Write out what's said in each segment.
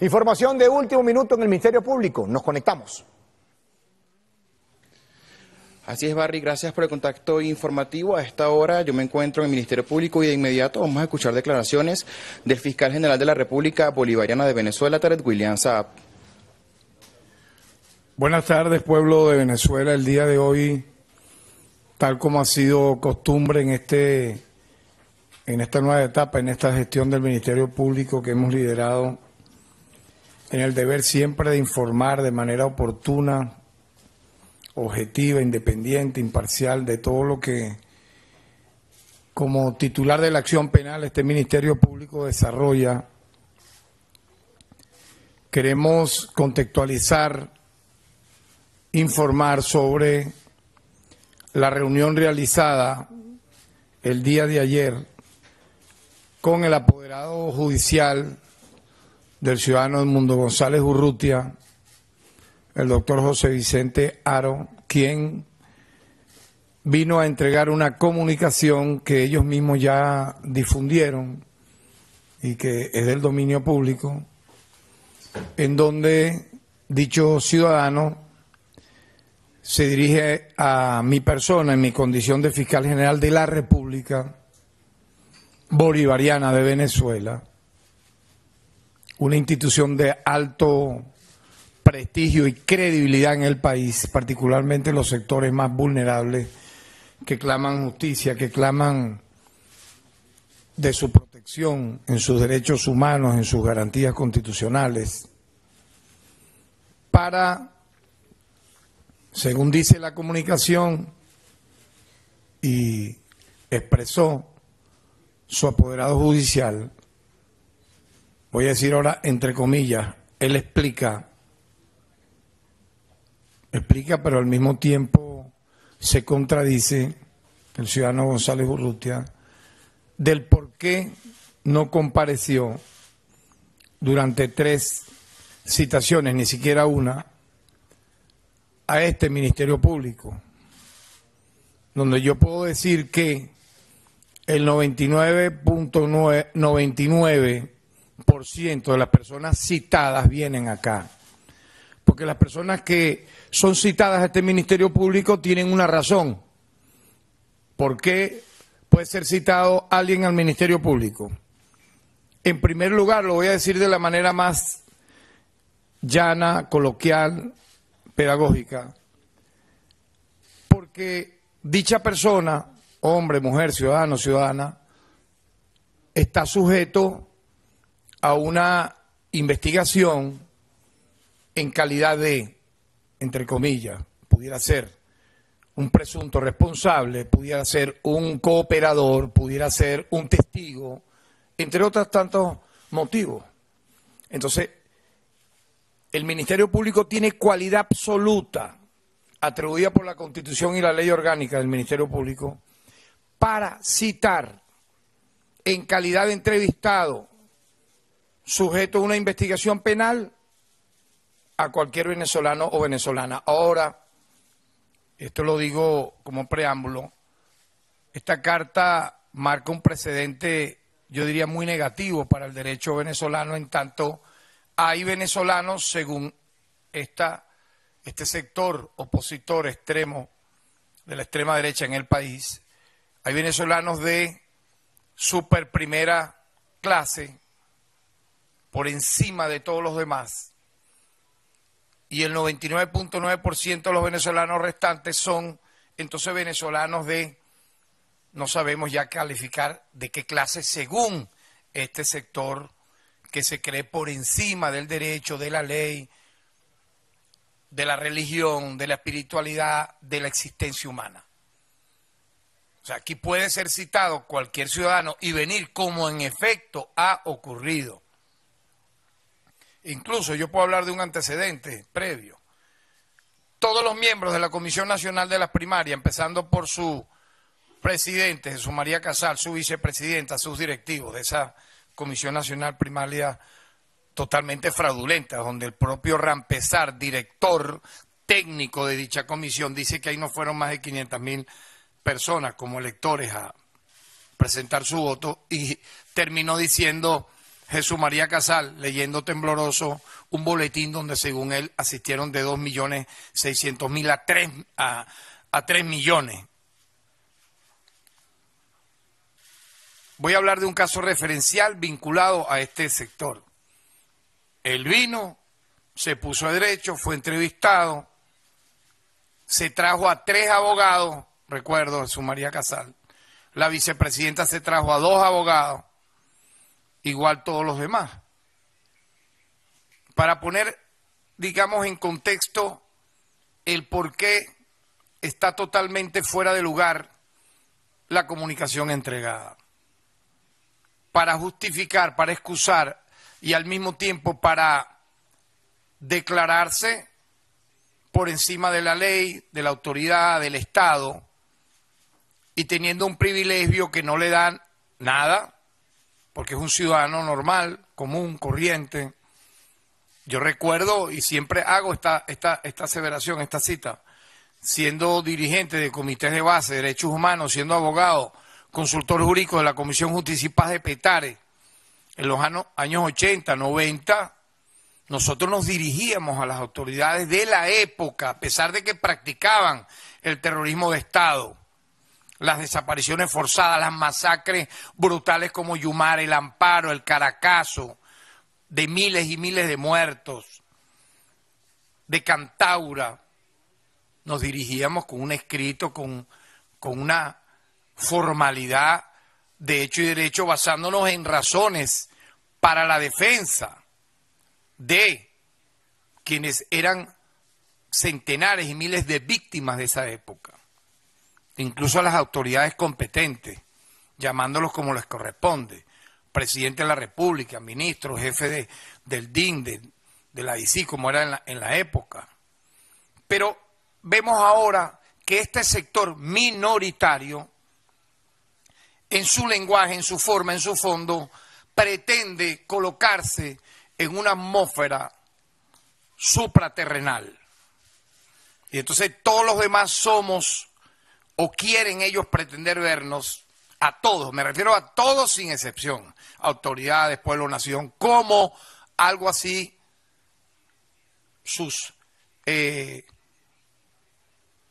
Información de último minuto en el Ministerio Público. Nos conectamos. Así es, Barry, gracias por el contacto informativo. A esta hora yo me encuentro en el Ministerio Público y de inmediato vamos a escuchar declaraciones del fiscal general de la República Bolivariana de Venezuela, Tarek William Saab. Buenas tardes, pueblo de Venezuela. El día de hoy, tal como ha sido costumbre en este en esta nueva etapa, en esta gestión del Ministerio Público que hemos liderado, en el deber siempre de informar de manera oportuna, objetiva, independiente, imparcial, de todo lo que como titular de la acción penal este Ministerio Público desarrolla. Queremos contextualizar, informar sobre la reunión realizada el día de ayer con el apoderado judicial del ciudadano Mundo González Urrutia, el doctor José Vicente Aro, quien vino a entregar una comunicación que ellos mismos ya difundieron y que es del dominio público, en donde dicho ciudadano se dirige a mi persona en mi condición de fiscal general de la República Bolivariana de Venezuela, una institución de alto prestigio y credibilidad en el país, particularmente en los sectores más vulnerables que claman justicia, que claman de su protección en sus derechos humanos, en sus garantías constitucionales, para, según dice la comunicación y expresó su apoderado judicial, voy a decir ahora entre comillas, él explica, explica, pero al mismo tiempo se contradice el ciudadano González Urrutia del por qué no compareció durante tres citaciones, ni siquiera una, a este Ministerio Público, donde yo puedo decir que el 99.99% de las personas citadas vienen acá. Porque las personas que son citadas a este Ministerio Público tienen una razón. ¿Por qué puede ser citado alguien al Ministerio Público? En primer lugar, lo voy a decir de la manera más llana, coloquial, pedagógica, porque dicha persona hombre, mujer, ciudadano, ciudadana, está sujeto a una investigación en calidad de, entre comillas, pudiera ser un presunto responsable, pudiera ser un cooperador, pudiera ser un testigo, entre otros tantos motivos. Entonces, el Ministerio Público tiene cualidad absoluta atribuida por la Constitución y la ley orgánica del Ministerio Público para citar en calidad de entrevistado sujeto a una investigación penal a cualquier venezolano o venezolana. Ahora, esto lo digo como preámbulo, esta carta marca un precedente, yo diría, muy negativo para el derecho venezolano, en tanto hay venezolanos, según esta, este sector opositor extremo de la extrema derecha en el país, hay venezolanos de super primera clase, por encima de todos los demás, y el 99.9% de los venezolanos restantes son entonces venezolanos de, no sabemos ya calificar de qué clase según este sector que se cree por encima del derecho, de la ley, de la religión, de la espiritualidad, de la existencia humana. O sea, aquí puede ser citado cualquier ciudadano y venir como en efecto ha ocurrido. Incluso yo puedo hablar de un antecedente previo. Todos los miembros de la Comisión Nacional de las Primarias, empezando por su presidente, Jesús María Casal, su vicepresidenta, sus directivos de esa Comisión Nacional Primaria totalmente fraudulenta, donde el propio Rampesar, director técnico de dicha comisión, dice que ahí no fueron más de 500 mil personas como electores a presentar su voto y terminó diciendo Jesús María Casal, leyendo tembloroso un boletín donde según él asistieron de 2.600.000 a 3, a, a 3 millones. Voy a hablar de un caso referencial vinculado a este sector. Él vino, se puso a derecho, fue entrevistado, se trajo a tres abogados, recuerdo, Jesús María Casal. La vicepresidenta se trajo a dos abogados, igual todos los demás. Para poner, digamos, en contexto el por qué está totalmente fuera de lugar la comunicación entregada para justificar, para excusar y al mismo tiempo para declararse por encima de la ley, de la autoridad, del Estado, y teniendo un privilegio que no le dan nada, porque es un ciudadano normal, común, corriente. Yo recuerdo y siempre hago esta, esta, esta aseveración, esta cita, siendo dirigente de comités de base, de derechos humanos, siendo abogado, consultor jurídico de la Comisión Justicia y Paz de Petare, en los años 80, 90, nosotros nos dirigíamos a las autoridades de la época, a pesar de que practicaban el terrorismo de Estado, las desapariciones forzadas, las masacres brutales como Yumar, el Amparo, el Caracazo, de miles y miles de muertos, de Cantaura, nos dirigíamos con un escrito, con, con una formalidad de hecho y derecho basándonos en razones para la defensa de quienes eran centenares y miles de víctimas de esa época, incluso a las autoridades competentes, llamándolos como les corresponde, presidente de la República, ministro, jefe de, del DIN, de, la ICI, como era en la, en la época. Pero vemos ahora que este sector minoritario en su lenguaje, en su forma, en su fondo, pretende colocarse en una atmósfera supraterrenal. Y entonces todos los demás somos o quieren ellos pretender vernos a todos, me refiero a todos sin excepción, autoridades, pueblo, nación, como algo así sus eh,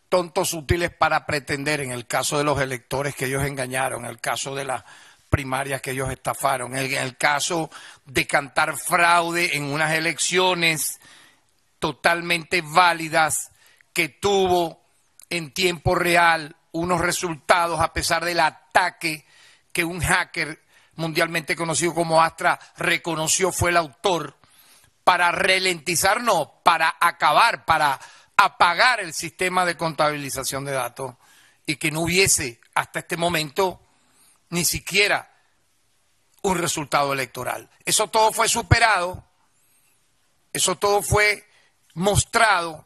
tontos útiles para pretender, en el caso de los electores que ellos engañaron, en el caso de las primarias que ellos estafaron, en el caso de cantar fraude en unas elecciones totalmente válidas que tuvo en tiempo real unos resultados a pesar del ataque que un hacker mundialmente conocido como Astra reconoció fue el autor para ralentizar, no, para acabar, para apagar el sistema de contabilización de datos y que no hubiese hasta este momento ni siquiera un resultado electoral. Eso todo fue superado, eso todo fue mostrado,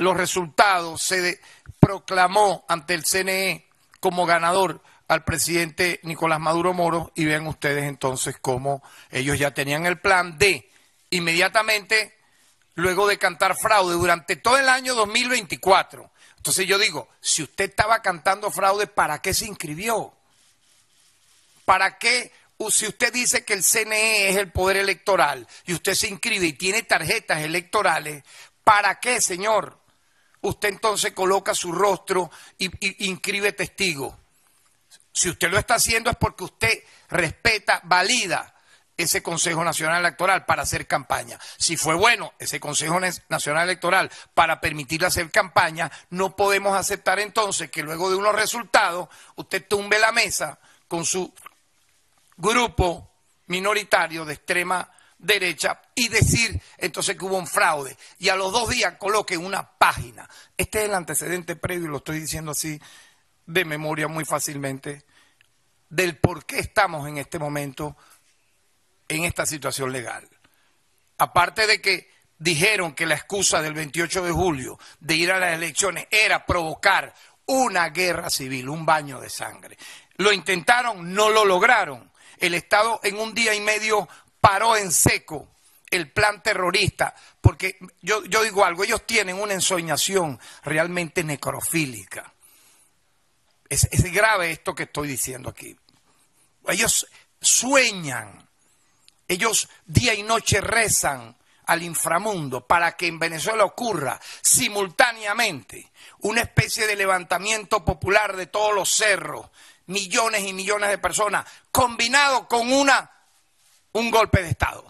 los resultados se proclamó ante el CNE como ganador al presidente Nicolás Maduro Moro y vean ustedes entonces cómo ellos ya tenían el plan de inmediatamente luego de cantar fraude durante todo el año 2024. Entonces yo digo, si usted estaba cantando fraude, ¿para qué se inscribió? ¿Para qué? Si usted dice que el CNE es el poder electoral y usted se inscribe y tiene tarjetas electorales, ¿para qué, señor? Usted entonces coloca su rostro y, inscribe testigo. Si usted lo está haciendo es porque usted respeta, valida ese Consejo Nacional Electoral para hacer campaña. Si fue bueno ese Consejo Nacional Electoral para permitirle hacer campaña, no podemos aceptar entonces que luego de unos resultados usted tumbe la mesa con su grupo minoritario de extrema derecha y decir entonces que hubo un fraude y a los dos días coloque una página. Este es el antecedente previo, y lo estoy diciendo así de memoria muy fácilmente, del por qué estamos en este momento en esta situación legal. Aparte de que dijeron que la excusa del 28 de julio de ir a las elecciones era provocar una guerra civil, un baño de sangre. Lo intentaron, no lo lograron. El Estado en un día y medio paró en seco el plan terrorista, porque yo, digo algo, ellos tienen una ensoñación realmente necrofílica. es grave esto que estoy diciendo aquí. Ellos sueñan Ellos día y noche rezan al inframundo para que en Venezuela ocurra simultáneamente una especie de levantamiento popular de todos los cerros, millones y millones de personas, combinado con una un golpe de Estado.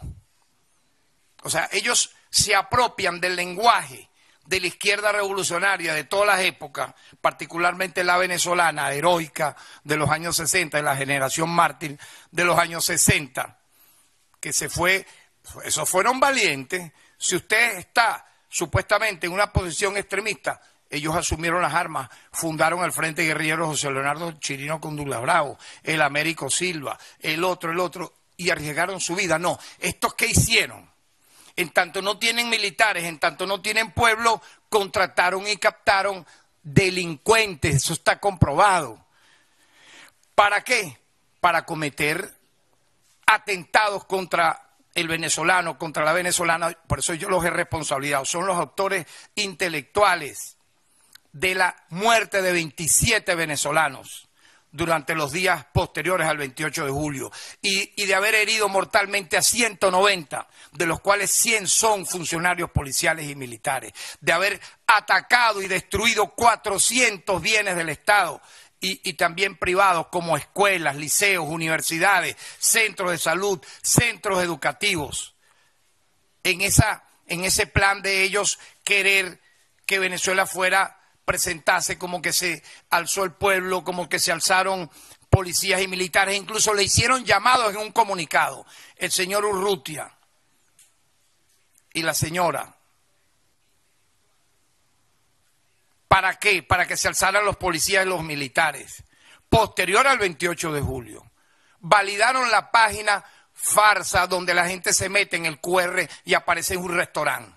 O sea, ellos se apropian del lenguaje de la izquierda revolucionaria de todas las épocas, particularmente la venezolana, heroica de los años 60, de la generación mártir de los años 60, que se fue, esos fueron valientes. Si usted está supuestamente en una posición extremista, ellos asumieron las armas, fundaron el Frente Guerrillero José Leonardo Chirino Condula Bravo, el Américo Silva, el otro, el otro, y arriesgaron su vida. No, estos que hicieron, en tanto no tienen militares, en tanto no tienen pueblo, contrataron y captaron delincuentes, eso está comprobado. ¿Para qué? Para cometer atentados contra el venezolano, contra la venezolana, por eso yo los he responsabilizado, son los autores intelectuales de la muerte de 27 venezolanos durante los días posteriores al 28 de julio y, de haber herido mortalmente a 190, de los cuales 100 son funcionarios policiales y militares, de haber atacado y destruido 400 bienes del Estado y, y también privados como escuelas, liceos, universidades, centros de salud, centros educativos, en, esa, en ese plan de ellos querer que Venezuela fuera presentase como que se alzó el pueblo, como que se alzaron policías y militares, incluso le hicieron llamados en un comunicado. El señor Urrutia y la señora. ¿Para qué? Para que se alzaran los policías y los militares. Posterior al 28 de julio. Validaron la página farsa donde la gente se mete en el QR y aparece en un restaurante.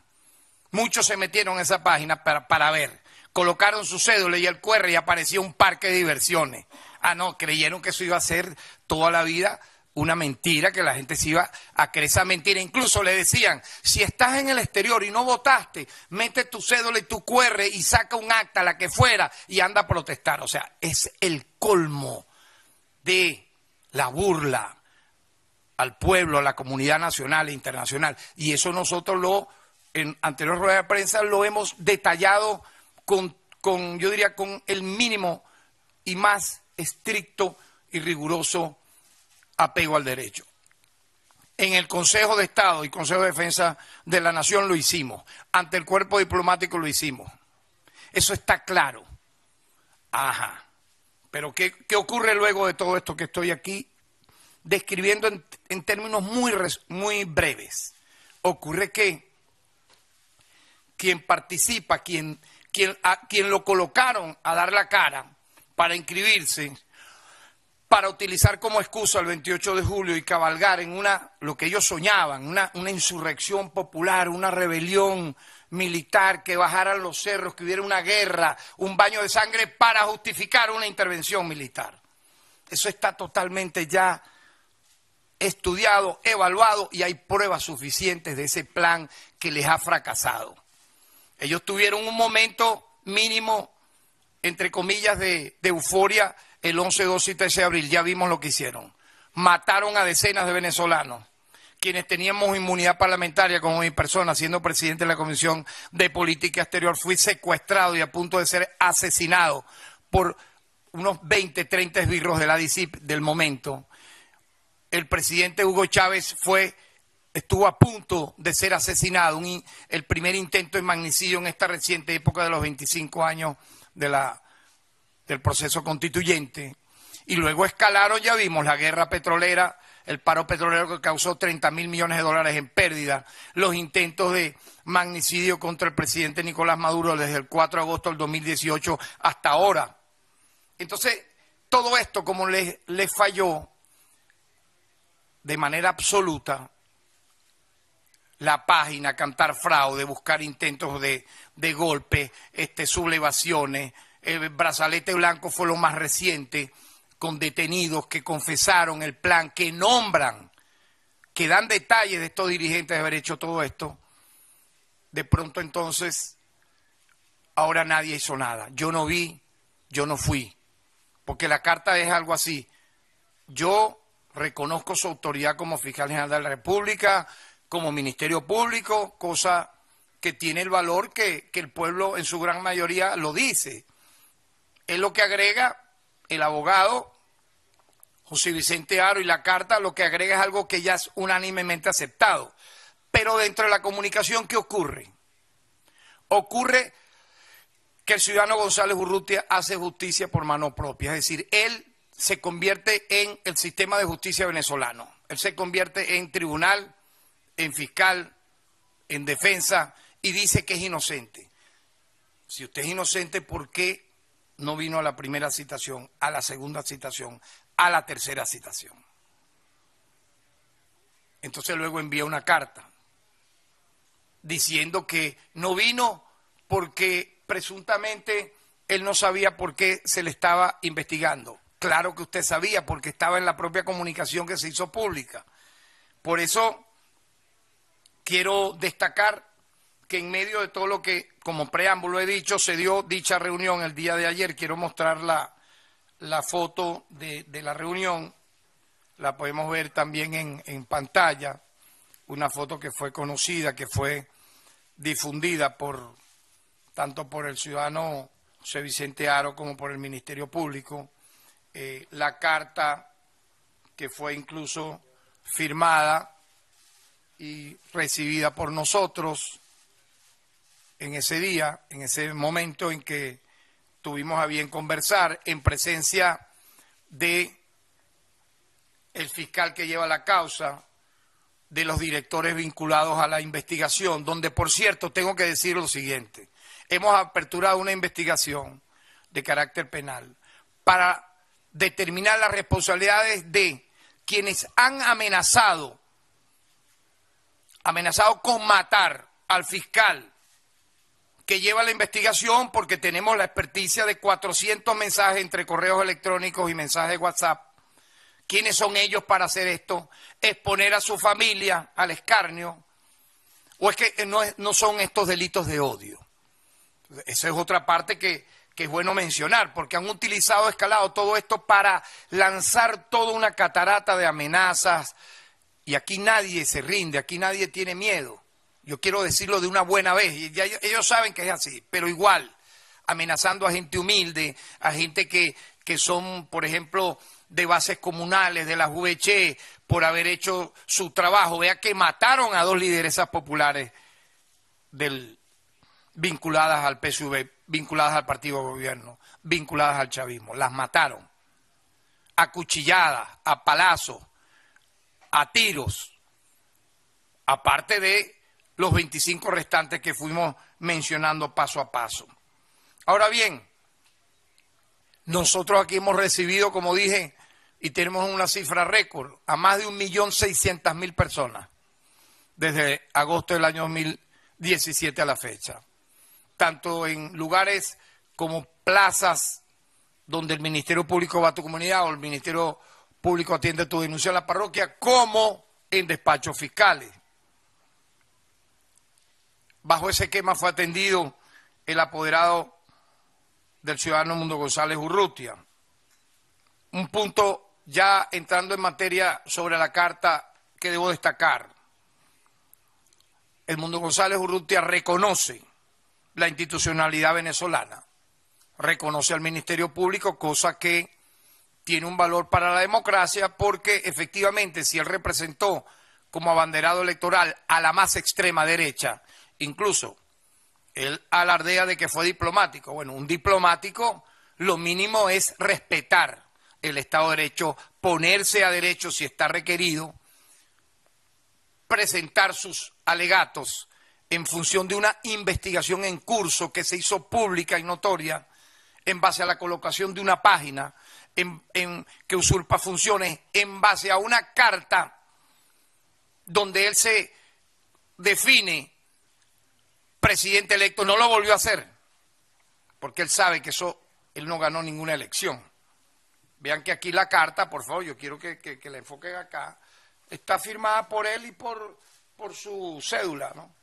Muchos se metieron en esa página para, para ver colocaron su cédula y el QR y apareció un parque de diversiones. Ah, no, creyeron que eso iba a ser toda la vida una mentira, que la gente se iba a creer esa mentira. Incluso le decían, si estás en el exterior y no votaste, mete tu cédula y tu QR y saca un acta, la que fuera, y anda a protestar. O sea, es el colmo de la burla al pueblo, a la comunidad nacional e internacional. Y eso nosotros lo, en anterior rueda de prensa, lo hemos detallado con, con, yo diría, con el mínimo y más estricto y riguroso apego al derecho. En el Consejo de Estado y Consejo de Defensa de la Nación lo hicimos, ante el cuerpo diplomático lo hicimos. Eso está claro. Ajá. Pero ¿qué, qué ocurre luego de todo esto que estoy aquí describiendo en, en términos muy, muy breves? Ocurre que quien participa, quien quien, a quien lo colocaron a dar la cara para inscribirse, para utilizar como excusa el 28 de julio y cabalgar en una, lo que ellos soñaban, una, una insurrección popular, una rebelión militar, que bajaran los cerros, que hubiera una guerra, un baño de sangre para justificar una intervención militar. Eso está totalmente ya estudiado, evaluado y hay pruebas suficientes de ese plan que les ha fracasado. Ellos tuvieron un momento mínimo, entre comillas, de, euforia el 11, 12 y 13 de abril. Ya vimos lo que hicieron. Mataron a decenas de venezolanos. Quienes teníamos inmunidad parlamentaria como mi persona, siendo presidente de la Comisión de Política Exterior, fui secuestrado y a punto de ser asesinado por unos 20, 30 esbirros de la DICIP del momento. El presidente Hugo Chávez fue estuvo a punto de ser asesinado, el primer intento de magnicidio en esta reciente época de los 25 años de la, del proceso constituyente. Y luego escalaron, ya vimos, la guerra petrolera, el paro petrolero que causó 30 mil millones de dólares en pérdida, los intentos de magnicidio contra el presidente Nicolás Maduro desde el 4 de agosto del 2018 hasta ahora. Entonces, todo esto, como les, les falló de manera absoluta, la página, cantar fraude, buscar intentos de, de golpe, este, sublevaciones. El brazalete blanco fue lo más reciente, con detenidos que confesaron el plan, que nombran, que dan detalles de estos dirigentes de haber hecho todo esto. De pronto entonces, ahora nadie hizo nada. Yo no vi, yo no fui. Porque la carta es algo así. Yo reconozco su autoridad como fiscal general de la República, como Ministerio Público, cosa que tiene el valor que, el pueblo en su gran mayoría lo dice. Es lo que agrega el abogado José Vicente Aro y la carta, lo que agrega es algo que ya es unánimemente aceptado. Pero dentro de la comunicación, ¿qué ocurre? Ocurre que el ciudadano González Urrutia hace justicia por mano propia, es decir, él se convierte en el sistema de justicia venezolano, él se convierte en tribunal, en fiscal, en defensa y dice que es inocente. Si usted es inocente, ¿por qué no vino a la primera citación, a la segunda citación, a la tercera citación? Entonces luego envía una carta diciendo que no vino porque presuntamente él no sabía por qué se le estaba investigando. Claro que usted sabía porque estaba en la propia comunicación que se hizo pública. Por eso quiero destacar que en medio de todo lo que, como preámbulo he dicho, se dio dicha reunión el día de ayer. Quiero mostrar la, la foto de, de, la reunión. La podemos ver también en, en pantalla. Una foto que fue conocida, que fue difundida por tanto por el ciudadano José Vicente Aro como por el Ministerio Público. Eh, la carta que fue incluso firmada y recibida por nosotros en ese día, en ese momento en que tuvimos a bien conversar en presencia de el fiscal que lleva la causa, de los directores vinculados a la investigación, donde por cierto tengo que decir lo siguiente, hemos aperturado una investigación de carácter penal para determinar las responsabilidades de quienes han amenazado, amenazado con matar al fiscal que lleva la investigación porque tenemos la experticia de 400 mensajes entre correos electrónicos y mensajes de WhatsApp. ¿Quiénes son ellos para hacer esto? ¿Exponer a su familia al escarnio? ¿O es que no, son estos delitos de odio? Esa es otra parte que, que es bueno mencionar, porque han utilizado, escalado todo esto para lanzar toda una catarata de amenazas, y aquí nadie se rinde, aquí nadie tiene miedo. Yo quiero decirlo de una buena vez, y ya ellos saben que es así, pero igual, amenazando a gente humilde, a gente que, que son, por ejemplo, de bases comunales, de la VC, por haber hecho su trabajo. Vea que mataron a dos lideresas populares del, vinculadas al PSV, vinculadas al partido de gobierno, vinculadas al chavismo. Las mataron. Acuchilladas, a palazos, a tiros. Aparte de los 25 restantes que fuimos mencionando paso a paso. Ahora bien, nosotros aquí hemos recibido, como dije, y tenemos una cifra récord, a más de un millón seiscientas mil personas desde agosto del año 2017 a la fecha tanto en lugares como plazas donde el Ministerio Público va a tu comunidad o el Ministerio atiende tu denuncia a la parroquia, como en despachos fiscales. Bajo ese esquema fue atendido el apoderado del ciudadano Mundo González Urrutia. Un punto ya entrando en materia sobre la carta que debo destacar. El Mundo González Urrutia reconoce la institucionalidad venezolana. Reconoce al Ministerio Público, cosa que tiene un valor para la democracia porque efectivamente si él representó como abanderado electoral a la más extrema derecha, incluso él alardea de que fue diplomático. Bueno, un diplomático lo mínimo es respetar el Estado de Derecho, ponerse a derecho si está requerido, presentar sus alegatos en función de una investigación en curso que se hizo pública y notoria en base a la colocación de una página en, que usurpa funciones, en base a una carta donde él se define presidente electo, no lo volvió a hacer, porque él sabe que eso, él no ganó ninguna elección. Vean que aquí la carta, por favor, yo quiero que, que, la enfoquen acá, está firmada por él y por, por su cédula, ¿no?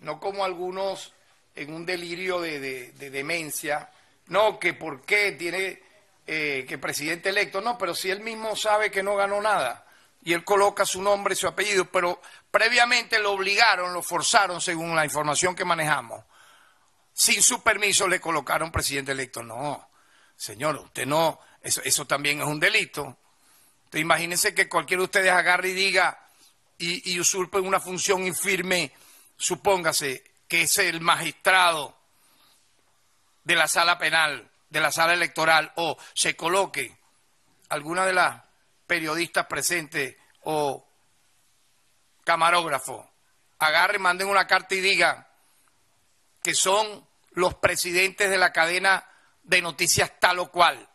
no como algunos en un delirio de, demencia, no, que por qué tiene eh, que presidente electo. No, pero si él mismo sabe que no ganó nada y él coloca su nombre y su apellido, pero previamente lo obligaron, lo forzaron, según la información que manejamos. Sin su permiso le colocaron presidente electo. No, señor, usted no, eso, eso también es un delito. Entonces, imagínense que cualquiera de ustedes agarre y diga y, y usurpe una función infirme, supóngase que es el magistrado de la sala penal, de la sala electoral, o se coloque alguna de las periodistas presentes o camarógrafo, agarre, manden una carta y diga que son los presidentes de la cadena de noticias tal o cual,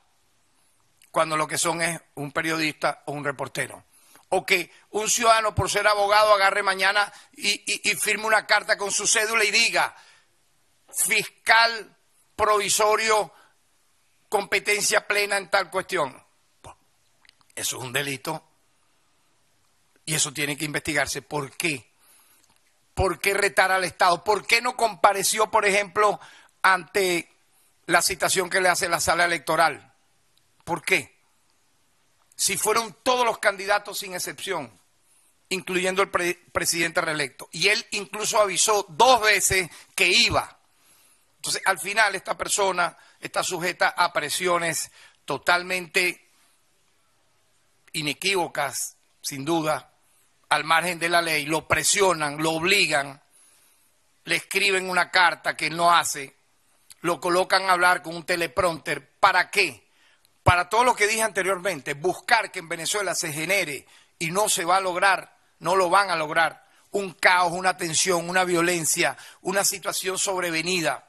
cuando lo que son es un periodista o un reportero. O que un ciudadano, por ser abogado, agarre mañana y, y firme una carta con su cédula y diga, fiscal provisorio, competencia plena en tal cuestión. Eso es un delito y eso tiene que investigarse. ¿Por qué? ¿Por qué retar al Estado? ¿Por qué no compareció, por ejemplo, ante la citación que le hace la sala electoral? ¿Por qué? Si fueron todos los candidatos sin excepción, incluyendo el presidente reelecto, y él incluso avisó dos veces que iba. Entonces, al final, esta persona está sujeta a presiones totalmente inequívocas, sin duda, al margen de la ley, lo presionan, lo obligan, le escriben una carta que él no hace, lo colocan a hablar con un teleprompter. ¿Para qué? Para todo lo que dije anteriormente, buscar que en Venezuela se genere y no se va a lograr, no lo van a lograr, un caos, una tensión, una violencia, una situación sobrevenida.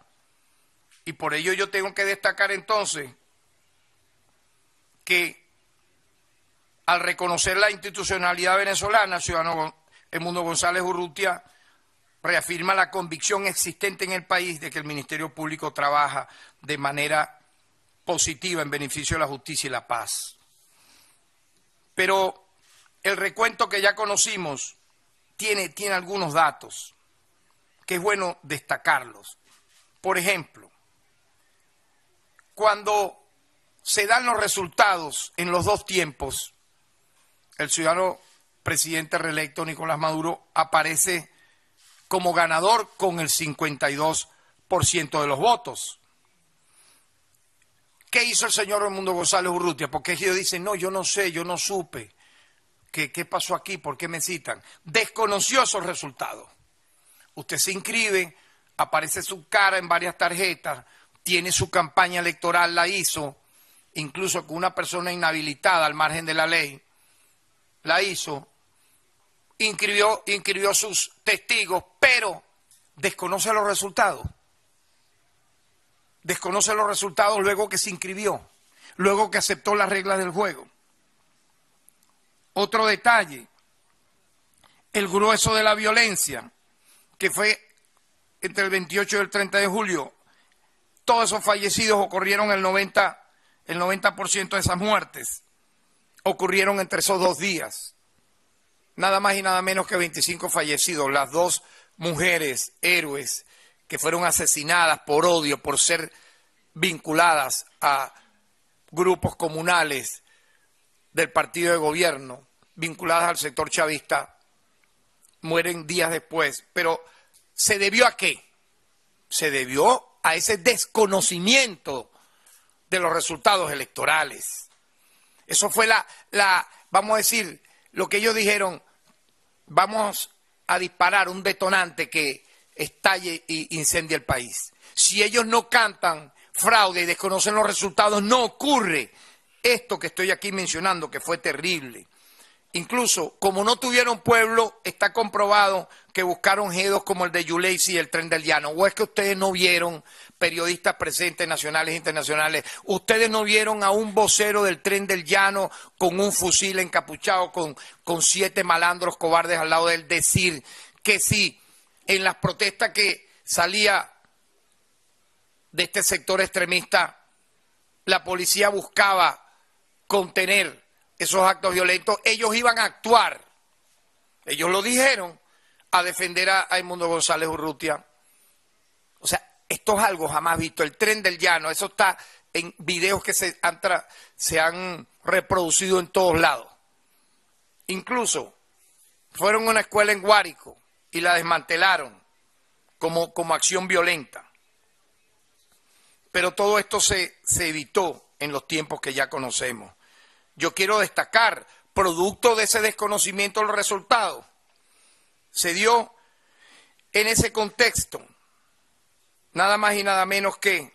Y por ello yo tengo que destacar entonces que al reconocer la institucionalidad venezolana, ciudadano Mundo González Urrutia reafirma la convicción existente en el país de que el Ministerio Público trabaja de manera positiva en beneficio de la justicia y la paz. Pero el recuento que ya conocimos tiene, tiene algunos datos que es bueno destacarlos. Por ejemplo, cuando se dan los resultados en los dos tiempos, el ciudadano presidente reelecto Nicolás Maduro aparece como ganador con el 52% de los votos. ¿Qué hizo el señor Raimundo González Urrutia? Porque ellos dicen, no, yo no sé, yo no supe. ¿Qué, ¿Qué pasó aquí? ¿Por qué me citan? Desconoció esos resultados. Usted se inscribe, aparece su cara en varias tarjetas, tiene su campaña electoral, la hizo, incluso con una persona inhabilitada al margen de la ley la hizo, inscribió, inscribió sus testigos, pero desconoce los resultados. Desconoce los resultados luego que se inscribió, luego que aceptó las reglas del juego. Otro detalle, el grueso de la violencia, que fue entre el 28 y el 30 de julio, todos esos fallecidos ocurrieron el 90%, el 90 de esas muertes ocurrieron entre esos dos días. Nada más y nada menos que 25 fallecidos, las dos mujeres héroes que fueron asesinadas por odio, por ser vinculadas a grupos comunales del partido de gobierno, vinculadas al sector chavista, mueren días después. Pero ¿se debió a qué? Se debió a ese desconocimiento de los resultados electorales. Eso fue la, la, vamos a decir, lo que ellos dijeron, vamos a disparar un detonante que estalle e incendie el país. Si ellos no cantan fraude y desconocen los resultados, no ocurre esto que estoy aquí mencionando, que fue terrible. Incluso, como no tuvieron pueblo, está comprobado que buscaron gedos como el de Yuleisi y el Tren del Llano. ¿O es que ustedes no vieron periodistas presentes, nacionales e internacionales? ¿Ustedes no vieron a un vocero del Tren del Llano con un fusil encapuchado, con, con siete malandros cobardes al lado de él, decir que sí, en las protestas que salía de este sector extremista, la policía buscaba contener esos actos violentos, ellos iban a actuar. Ellos lo dijeron a defender a Edmundo González Urrutia. O sea, esto es algo jamás visto. El tren del llano, eso está en videos que se han, se han reproducido en todos lados. Incluso fueron a una escuela en Guárico y la desmantelaron como, acción violenta. Pero todo esto se evitó en los tiempos que ya conocemos. Yo quiero destacar, producto de ese desconocimiento los resultados, se dio en ese contexto nada más y nada menos que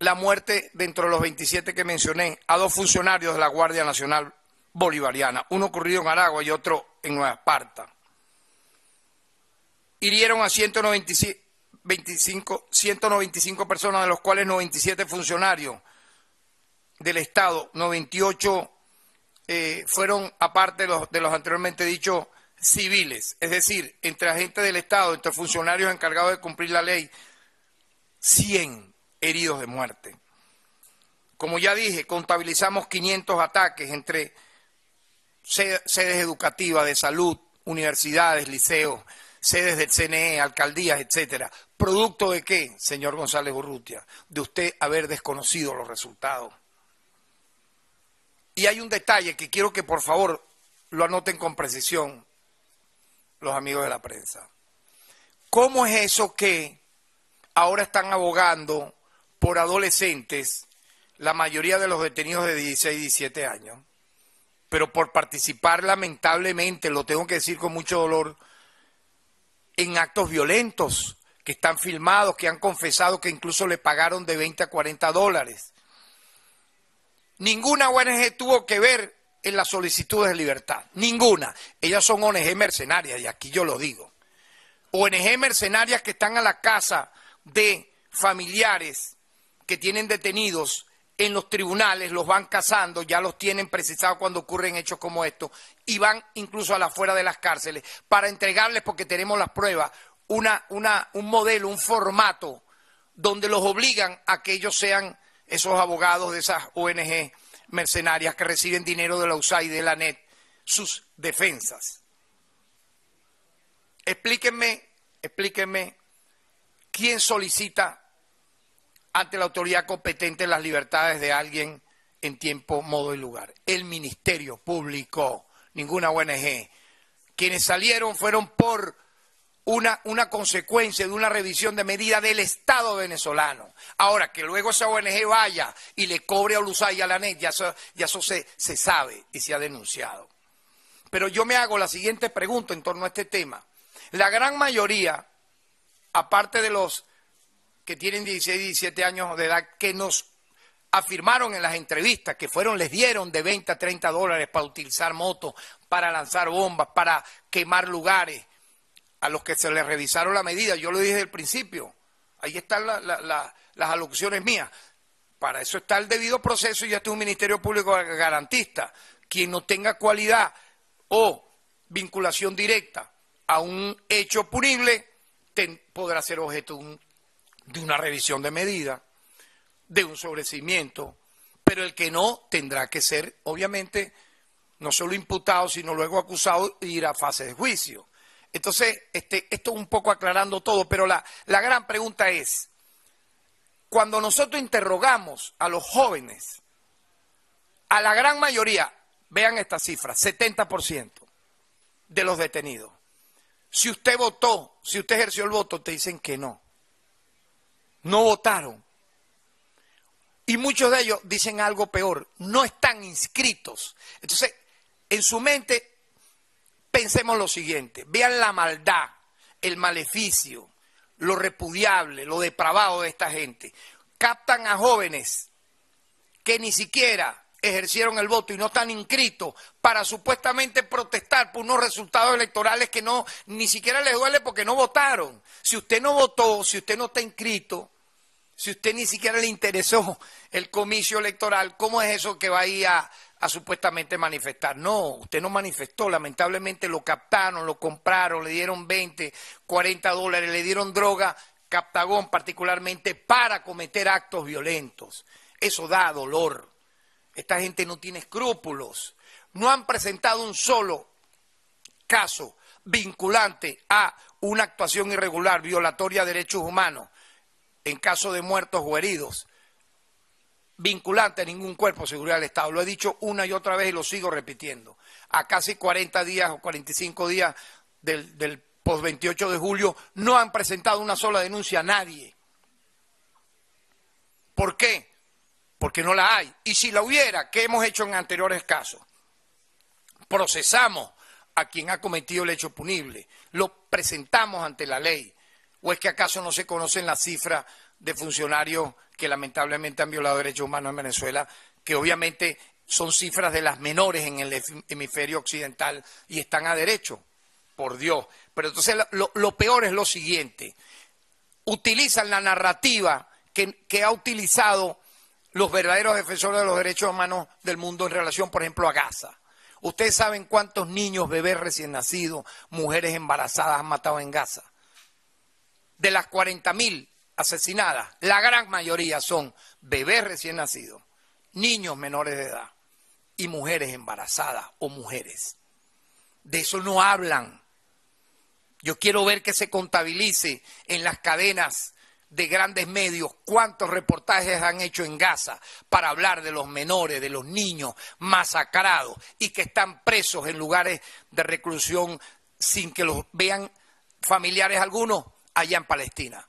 la muerte dentro de los 27 que mencioné a dos funcionarios de la Guardia Nacional Bolivariana, uno ocurrido en Aragua y otro en Nueva Esparta. Hirieron a 195, 195 personas, de los cuales 97 funcionarios del Estado, 98 eh, fueron, aparte de los, de los anteriormente dichos, civiles, es decir, entre agentes del Estado, entre funcionarios encargados de cumplir la ley, 100 heridos de muerte. Como ya dije, contabilizamos 500 ataques entre sedes educativas, de salud, universidades, liceos, sedes del CNE, alcaldías, etcétera. ¿Producto de qué, señor González Urrutia? De usted haber desconocido los resultados. Y hay un detalle que quiero que por favor lo anoten con precisión los amigos de la prensa. ¿Cómo es eso que ahora están abogando por adolescentes, la mayoría de los detenidos de 16 y 17 años, pero por participar lamentablemente, lo tengo que decir con mucho dolor, en actos violentos que están filmados, que han confesado que incluso le pagaron de 20 a 40 dólares. Ninguna ONG tuvo que ver en las solicitudes de libertad, ninguna. Ellas son ONG mercenarias, y aquí yo lo digo. ONG mercenarias que están a la casa de familiares que tienen detenidos en los tribunales, los van cazando, ya los tienen precisados cuando ocurren hechos como estos, y van incluso a la fuera de las cárceles para entregarles, porque tenemos las pruebas, una, una, un modelo, un formato donde los obligan a que ellos sean esos abogados de esas ONG mercenarias que reciben dinero de la USAID y de la NET, sus defensas. Explíquenme, explíquenme ¿Quién solicita ante la autoridad competente las libertades de alguien en tiempo, modo y lugar? El Ministerio Público, ninguna ONG. Quienes salieron fueron por una, una, consecuencia de una revisión de medida del Estado venezolano. Ahora, que luego esa ONG vaya y le cobre a Ulusay y a la NET, ya eso, ya eso se, se sabe y se ha denunciado. Pero yo me hago la siguiente pregunta en torno a este tema. La gran mayoría aparte de los que tienen 16 y 17 años de edad, que nos afirmaron en las entrevistas que fueron, les dieron de 20 a 30 dólares para utilizar motos, para lanzar bombas, para quemar lugares, a los que se les revisaron la medida. Yo lo dije el principio, ahí están las alocuciones mías. Para eso está el debido proceso y ya está un Ministerio Público garantista. Quien no tenga cualidad o vinculación directa a un hecho punible, podrá ser objeto de una revisión de medida, de un sobrecimiento, pero el que no tendrá que ser, obviamente, no solo imputado, sino luego acusado e ir a fase de juicio. Entonces, este, esto un poco aclarando todo, pero la, la gran pregunta es, cuando nosotros interrogamos a los jóvenes, a la gran mayoría, vean esta cifra, 70% de los detenidos, si usted votó, si usted ejerció el voto, te dicen que no. No votaron. Y muchos de ellos dicen algo peor, no están inscritos. Entonces, en su mente, pensemos lo siguiente, vean la maldad, el maleficio, lo repudiable, lo depravado de esta gente. Captan a jóvenes que ni siquiera ejercieron el voto y no están inscritos para supuestamente protestar por unos resultados electorales que no ni siquiera les duele porque no votaron. Si usted no votó, si usted no está inscrito, si usted ni siquiera le interesó el comicio electoral, ¿cómo es eso que va a ir a, a supuestamente manifestar? No, usted no manifestó, lamentablemente lo captaron, lo compraron, le dieron 20, 40 dólares, le dieron droga, captagón particularmente, para cometer actos violentos. Eso da dolor. Esta gente no tiene escrúpulos. No han presentado un solo caso vinculante a una actuación irregular, violatoria de derechos humanos, en caso de muertos o heridos. Vinculante a ningún cuerpo de seguridad del Estado. Lo he dicho una y otra vez y lo sigo repitiendo. A casi 40 días o 45 días del, del post 28 de julio no han presentado una sola denuncia a nadie. ¿Por qué? Porque no la hay. Y si la hubiera, ¿qué hemos hecho en anteriores casos? Procesamos a quien ha cometido el hecho punible, lo presentamos ante la ley. ¿O es que acaso no se conocen las cifras de funcionarios que lamentablemente han violado derechos humanos en Venezuela, que obviamente son cifras de las menores en el hemisferio occidental y están a derecho, por Dios. Pero entonces lo, peor es lo siguiente, utilizan la narrativa que, que ha utilizado los verdaderos defensores de los derechos humanos del mundo en relación, por ejemplo, a Gaza. Ustedes saben cuántos niños, bebés recién nacidos, mujeres embarazadas han matado en Gaza. De las 40.000 asesinadas, la gran mayoría son bebés recién nacidos, niños menores de edad y mujeres embarazadas o mujeres. De eso no hablan. Yo quiero ver que se contabilice en las cadenas de grandes medios cuántos reportajes han hecho en Gaza para hablar de los menores, de los niños masacrados y que están presos en lugares de reclusión sin que los vean familiares algunos allá en Palestina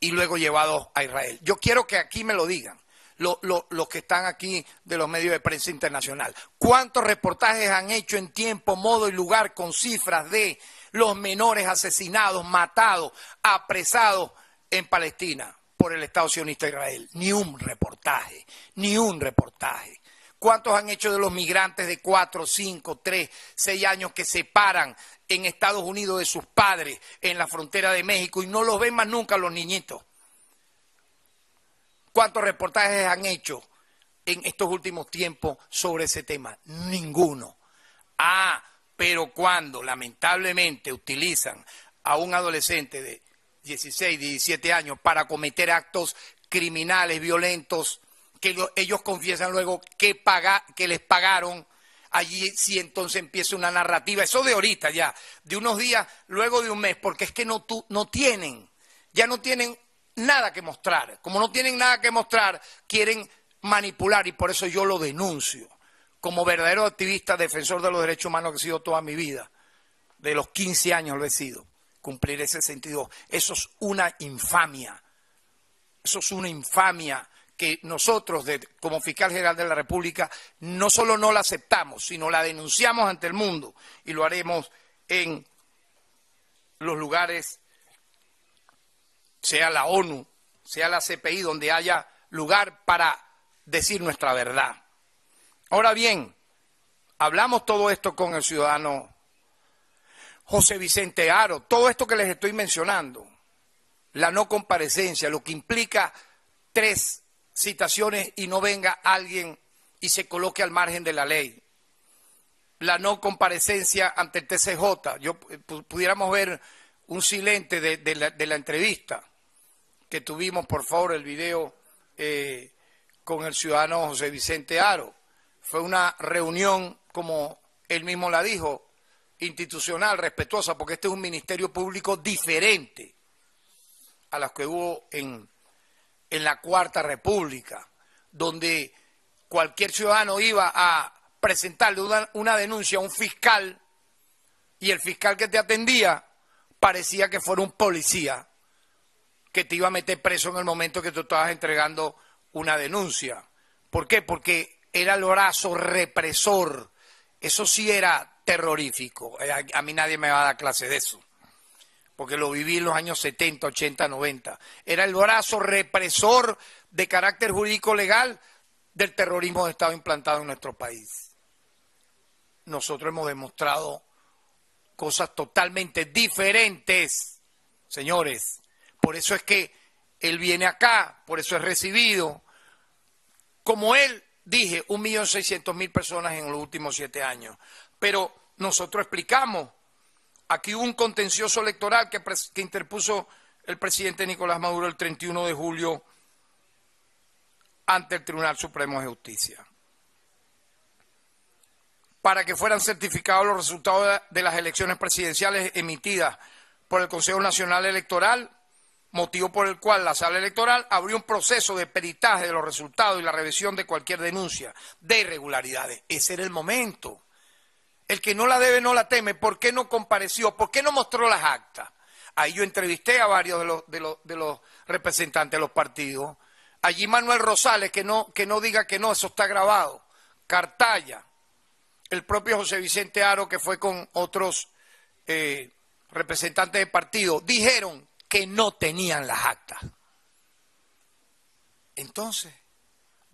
y luego llevados a Israel. Yo quiero que aquí me lo digan. los que están aquí de los medios de prensa internacional. ¿Cuántos reportajes han hecho en tiempo, modo y lugar con cifras de los menores asesinados, matados, apresados en Palestina por el Estado sionista de Israel. Ni un reportaje, ni un reportaje. ¿Cuántos han hecho de los migrantes de cuatro, cinco, tres, seis años que se paran en Estados Unidos de sus padres en la frontera de México y no los ven más nunca los niñitos? ¿Cuántos reportajes han hecho en estos últimos tiempos sobre ese tema? Ninguno. Ah, pero cuando lamentablemente utilizan a un adolescente de 16, 17 años para cometer actos criminales, violentos, que ellos confiesan luego que, paga, que les pagaron. Allí sí entonces empieza una narrativa, eso de ahorita ya, de unos días, luego de un mes, porque es que no, no tienen, ya no tienen nada que mostrar. Como no tienen nada que mostrar, quieren manipular y por eso yo lo denuncio. Como verdadero activista, defensor de los derechos humanos que he sido toda mi vida, de los 15 años lo he sido cumplir ese sentido. Eso es una infamia. Eso es una infamia que nosotros, como fiscal general de la República, no solo no la aceptamos, sino la denunciamos ante el mundo y lo haremos en los lugares, sea la ONU, sea la CPI, donde haya lugar para decir nuestra verdad. Ahora bien, hablamos todo esto con el ciudadano José Vicente Aro, todo esto que les estoy mencionando, la no comparecencia, lo que implica tres citaciones y no venga alguien y se coloque al margen de la ley. La no comparecencia ante el TCJ. Yo pudiéramos ver un silente de, la, entrevista que tuvimos, por favor, el video eh, con el ciudadano José Vicente Aro. Fue una reunión, como él mismo la dijo, institucional, respetuosa, porque este es un ministerio público diferente a los que hubo en, en la Cuarta República, donde cualquier ciudadano iba a presentarle una, denuncia a un fiscal y el fiscal que te atendía parecía que fuera un policía que te iba a meter preso en el momento que tú estabas entregando una denuncia. ¿Por qué? Porque era el brazo represor. Eso sí era terrorífico. Eh, a, mí nadie me va a dar clase de eso, porque lo viví en los años 70, 80, 90. Era el brazo represor de carácter jurídico legal del terrorismo de Estado implantado en nuestro país. Nosotros hemos demostrado cosas totalmente diferentes, señores. Por eso es que él viene acá, por eso es recibido. Como él, dije, un millón seiscientos mil personas en los últimos siete años. Pero nosotros explicamos, aquí hubo un contencioso electoral que, interpuso el presidente Nicolás Maduro el 31 de julio ante el Tribunal Supremo de Justicia para que fueran certificados los resultados de las elecciones presidenciales emitidas por el Consejo Nacional Electoral motivo por el cual la sala electoral abrió un proceso de peritaje de los resultados y la revisión de cualquier denuncia de irregularidades. Ese era el momento. El que no la debe no la teme. ¿Por qué no compareció? ¿Por qué no mostró las actas? Ahí yo entrevisté a varios de los, representantes de los partidos. Allí Manuel Rosales, que no, que no diga que no, eso está grabado. Cartaya, el propio José Vicente Aro, que fue con otros eh, representantes de partido, dijeron que no tenían las actas. Entonces,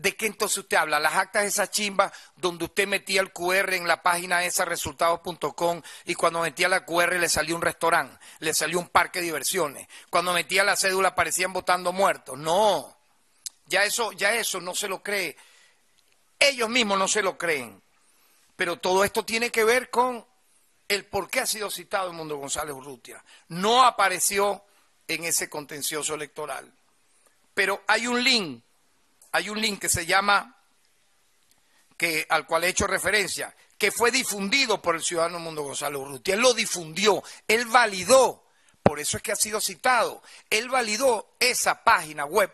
¿de qué entonces usted habla? Las actas de esa chimba donde usted metía el QR en la página esa resultados.com y cuando metía la QR le salió un restaurante, le salió un parque de diversiones. Cuando metía la cédula aparecían votando muertos. No, ya eso, ya eso no se lo cree. Ellos mismos no se lo creen. Pero todo esto tiene que ver con el por qué ha sido citado el Mundo González Urrutia. No apareció en ese contencioso electoral. Pero hay un link, hay un link que se llama, que, al cual he hecho referencia, que fue difundido por el ciudadano Mundo González Urrutia. Él lo difundió, él validó, por eso es que ha sido citado, él validó esa página web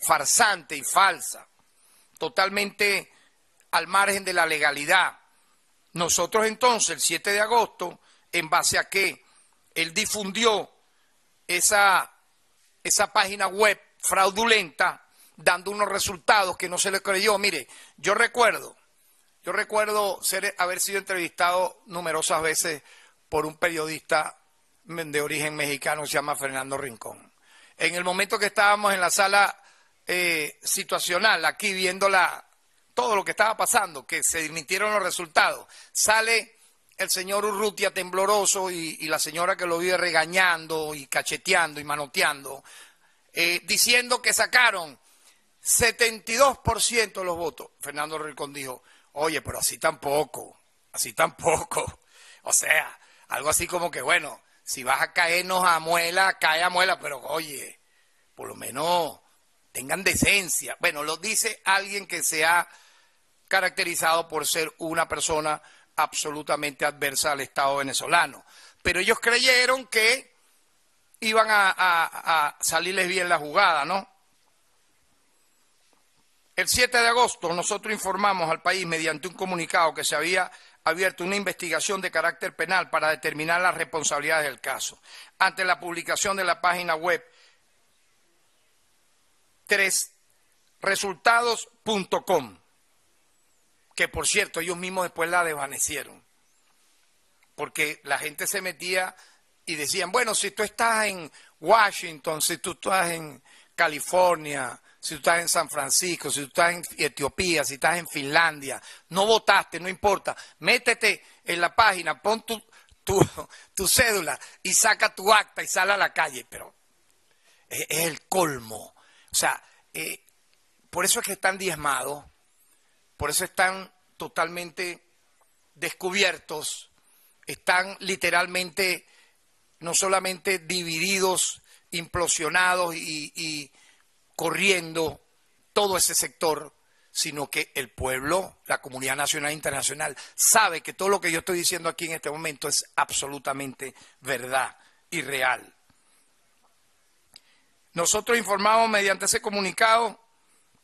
farsante y falsa, totalmente al margen de la legalidad. Nosotros entonces, el 7 de agosto, en base a que él difundió esa, esa página web fraudulenta, dando unos resultados que no se le creyó. Mire, yo recuerdo, yo recuerdo ser, haber sido entrevistado numerosas veces por un periodista de origen mexicano que se llama Fernando Rincón. En el momento que estábamos en la sala eh, situacional, aquí viendo la, todo lo que estaba pasando, que se emitieron los resultados, sale el señor Urrutia tembloroso y, la señora que lo vive regañando y cacheteando y manoteando, eh, diciendo que sacaron 72% de los votos. Fernando Rincón dijo, oye, pero así tampoco, así tampoco. O sea, algo así como que, bueno, si vas a caernos a muela, cae a muela, pero oye, por lo menos tengan decencia. Bueno, lo dice alguien que se ha caracterizado por ser una persona absolutamente adversa al Estado venezolano. Pero ellos creyeron que iban a, salirles bien la jugada, ¿no? El 7 de agosto nosotros informamos al país mediante un comunicado que se había abierto una investigación de carácter penal para determinar las responsabilidades del caso. Ante la publicación de la página web 3resultados.com que por cierto ellos mismos después la desvanecieron, porque la gente se metía y decían, bueno, si tú estás en Washington, si tú estás en California, si tú estás en San Francisco, si tú estás en Etiopía, si estás en Finlandia, no votaste, no importa, métete en la página, pon tu, cédula y saca tu acta y sale a la calle, pero es, el colmo. O sea, eh, por eso es que están diezmados, por eso están totalmente descubiertos, están literalmente no solamente divididos, implosionados y, corriendo todo ese sector, sino que el pueblo, la comunidad nacional e internacional, sabe que todo lo que yo estoy diciendo aquí en este momento es absolutamente verdad y real. Nosotros informamos mediante ese comunicado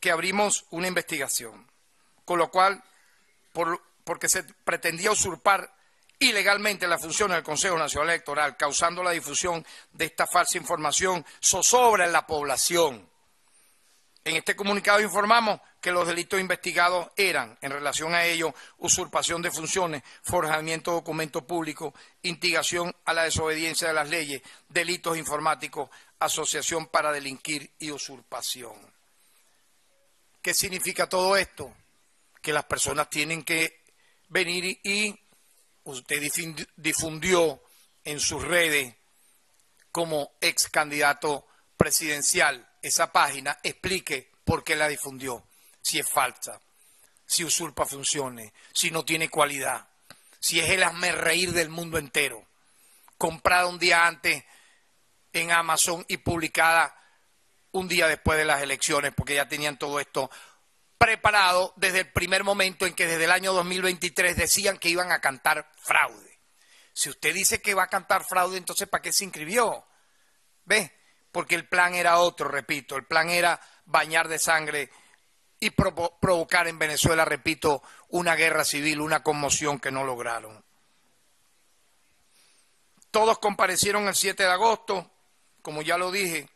que abrimos una investigación con lo cual, porque se pretendía usurpar ilegalmente la función del Consejo Nacional Electoral, causando la difusión de esta falsa información, zozobra en la población. En este comunicado informamos que los delitos investigados eran, en relación a ello, usurpación de funciones, forjamiento de documentos públicos, instigación a la desobediencia de las leyes, delitos informáticos, asociación para delinquir y usurpación. ¿Qué significa todo esto? que las personas tienen que venir y usted difundió en sus redes como ex candidato presidencial esa página, explique por qué la difundió, si es falsa, si usurpa funciones, si no tiene cualidad, si es el hazme reír del mundo entero, comprada un día antes en Amazon y publicada un día después de las elecciones, porque ya tenían todo esto preparado desde el primer momento en que desde el año 2023 decían que iban a cantar fraude. Si usted dice que va a cantar fraude, entonces ¿para qué se inscribió? ¿Ve? Porque el plan era otro, repito, el plan era bañar de sangre y provocar en Venezuela, repito, una guerra civil, una conmoción que no lograron. Todos comparecieron el 7 de agosto, como ya lo dije,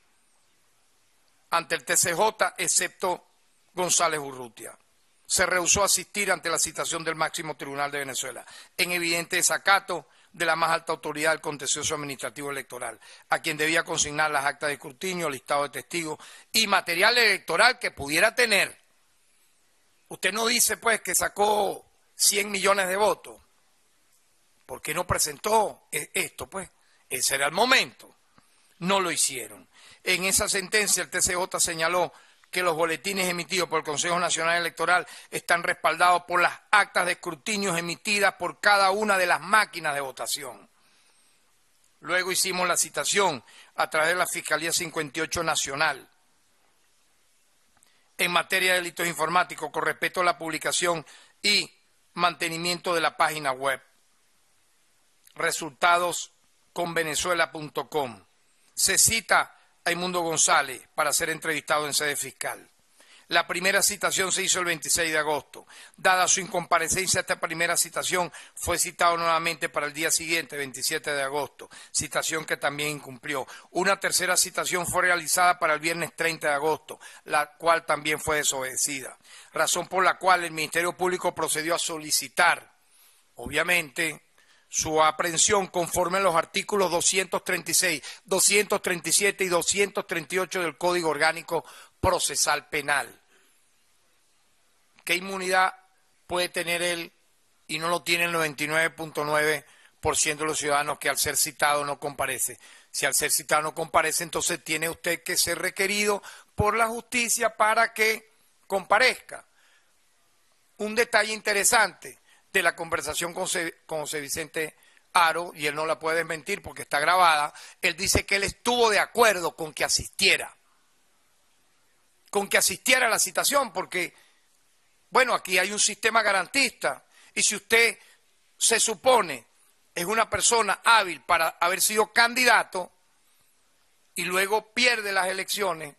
ante el TCJ, excepto González Urrutia. Se rehusó a asistir ante la citación del máximo tribunal de Venezuela, en evidente desacato de la más alta autoridad del contencioso administrativo electoral, a quien debía consignar las actas de escrutinio, listado de testigos y material electoral que pudiera tener. Usted no dice, pues, que sacó 100 millones de votos. ¿Por qué no presentó e-, esto, pues? Ese era el momento. No lo hicieron. En esa sentencia el TCJ señaló que los boletines emitidos por el Consejo Nacional Electoral están respaldados por las actas de escrutinio emitidas por cada una de las máquinas de votación. Luego hicimos la citación a través de la Fiscalía 58 Nacional en materia de delitos informáticos con respecto a la publicación y mantenimiento de la página web. Resultados con venezuela.com. Se cita Mundo González para ser entrevistado en sede fiscal. La primera citación se hizo el 26 de agosto. Dada su incomparecencia, esta primera citación fue citado nuevamente para el día siguiente, 27 de agosto, citación que también incumplió. Una tercera citación fue realizada para el viernes 30 de agosto, la cual también fue desobedecida, razón por la cual el Ministerio Público procedió a solicitar, obviamente, su aprehensión conforme a los artículos 236, 237 y 238 del Código Orgánico Procesal Penal. ¿Qué inmunidad puede tener él y no lo tiene el 99.9% de los ciudadanos que al ser citado no comparece? Si al ser citado no comparece, entonces tiene usted que ser requerido por la justicia para que comparezca. Un detalle interesante de la conversación con, José Vicente Aro, y él no la puede mentir porque está grabada, él dice que él estuvo de acuerdo con que asistiera, con que asistiera a la citación, porque, bueno, aquí hay un sistema garantista, y si usted se supone es una persona hábil para haber sido candidato y luego pierde las elecciones,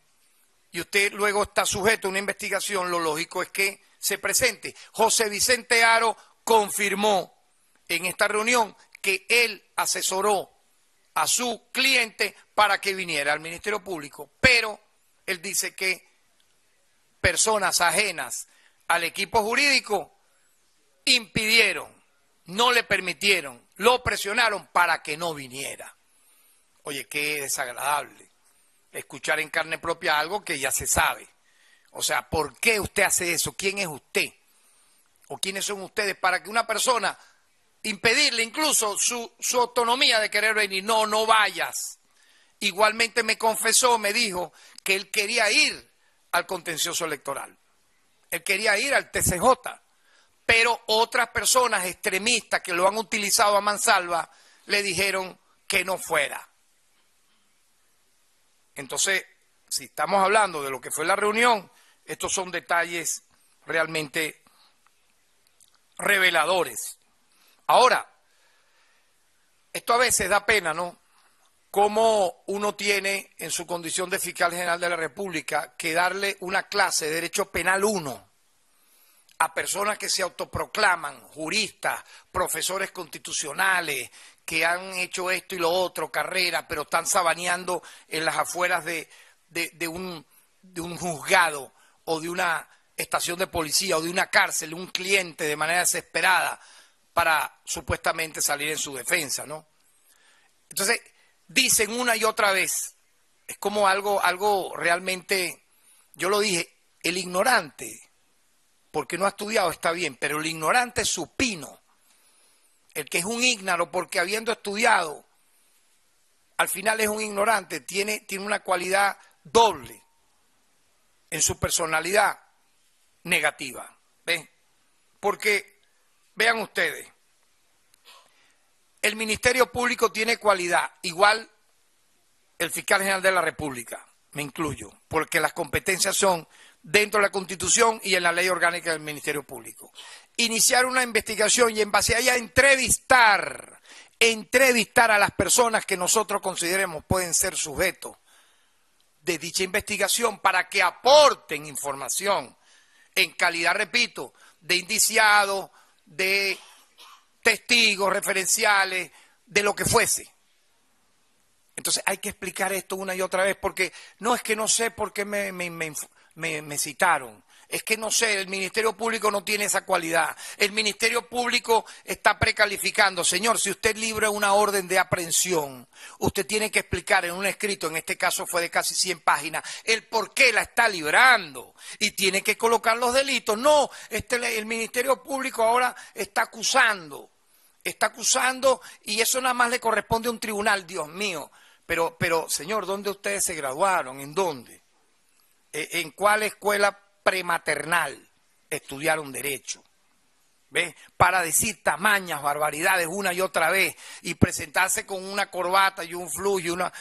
y usted luego está sujeto a una investigación, lo lógico es que se presente. José Vicente Aro confirmó en esta reunión que él asesoró a su cliente para que viniera al Ministerio Público, pero él dice que personas ajenas al equipo jurídico impidieron, no le permitieron, lo presionaron para que no viniera. Oye, qué desagradable escuchar en carne propia algo que ya se sabe. O sea, ¿por qué usted hace eso? ¿Quién es usted? O quiénes son ustedes para que una persona impedirle incluso su, autonomía de querer venir. No, no vayas. Igualmente me confesó, me dijo que él quería ir al contencioso electoral. Él quería ir al TCJ. Pero otras personas extremistas que lo han utilizado a mansalva le dijeron que no fuera. Entonces, si estamos hablando de lo que fue la reunión, estos son detalles realmente reveladores. Ahora, esto a veces da pena, ¿no? Cómo uno tiene en su condición de fiscal general de la República que darle una clase de derecho penal 1 a personas que se autoproclaman juristas, profesores constitucionales, que han hecho esto y lo otro, carrera, pero están sabaneando en las afueras de, de, un, de un juzgado o de una estación de policía o de una cárcel un cliente de manera desesperada para supuestamente salir en su defensa, ¿no? Entonces, dicen una y otra vez, es como algo, algo realmente, yo lo dije, el ignorante, porque no ha estudiado está bien, pero el ignorante es supino, el que es un ígnaro porque habiendo estudiado, al final es un ignorante, tiene, tiene una cualidad doble en su personalidad negativa. ¿Ven? Porque, vean ustedes, el Ministerio Público tiene cualidad, igual el fiscal general de la República, me incluyo, porque las competencias son dentro de la Constitución y en la ley orgánica del Ministerio Público. Iniciar una investigación y en base a ella entrevistar, entrevistar a las personas que nosotros consideremos pueden ser sujetos de dicha investigación para que aporten información en calidad, repito, de indiciado, de testigos referenciales, de lo que fuese. Entonces hay que explicar esto una y otra vez, porque no es que no sé por qué me, me, citaron, es que no sé, el Ministerio Público no tiene esa cualidad. El Ministerio Público está precalificando. Señor, si usted libra una orden de aprehensión, usted tiene que explicar en un escrito, en este caso fue de casi 100 páginas, el por qué la está librando. Y tiene que colocar los delitos. No, este, el Ministerio Público ahora está acusando. Está acusando y eso nada más le corresponde a un tribunal, Dios mío. Pero, pero, señor, ¿dónde ustedes se graduaron? ¿En dónde? ¿E, ¿En cuál escuela prematernal estudiaron derecho? ¿Ve? Para decir tamañas, barbaridades una y otra vez y presentarse con una corbata y un flu y una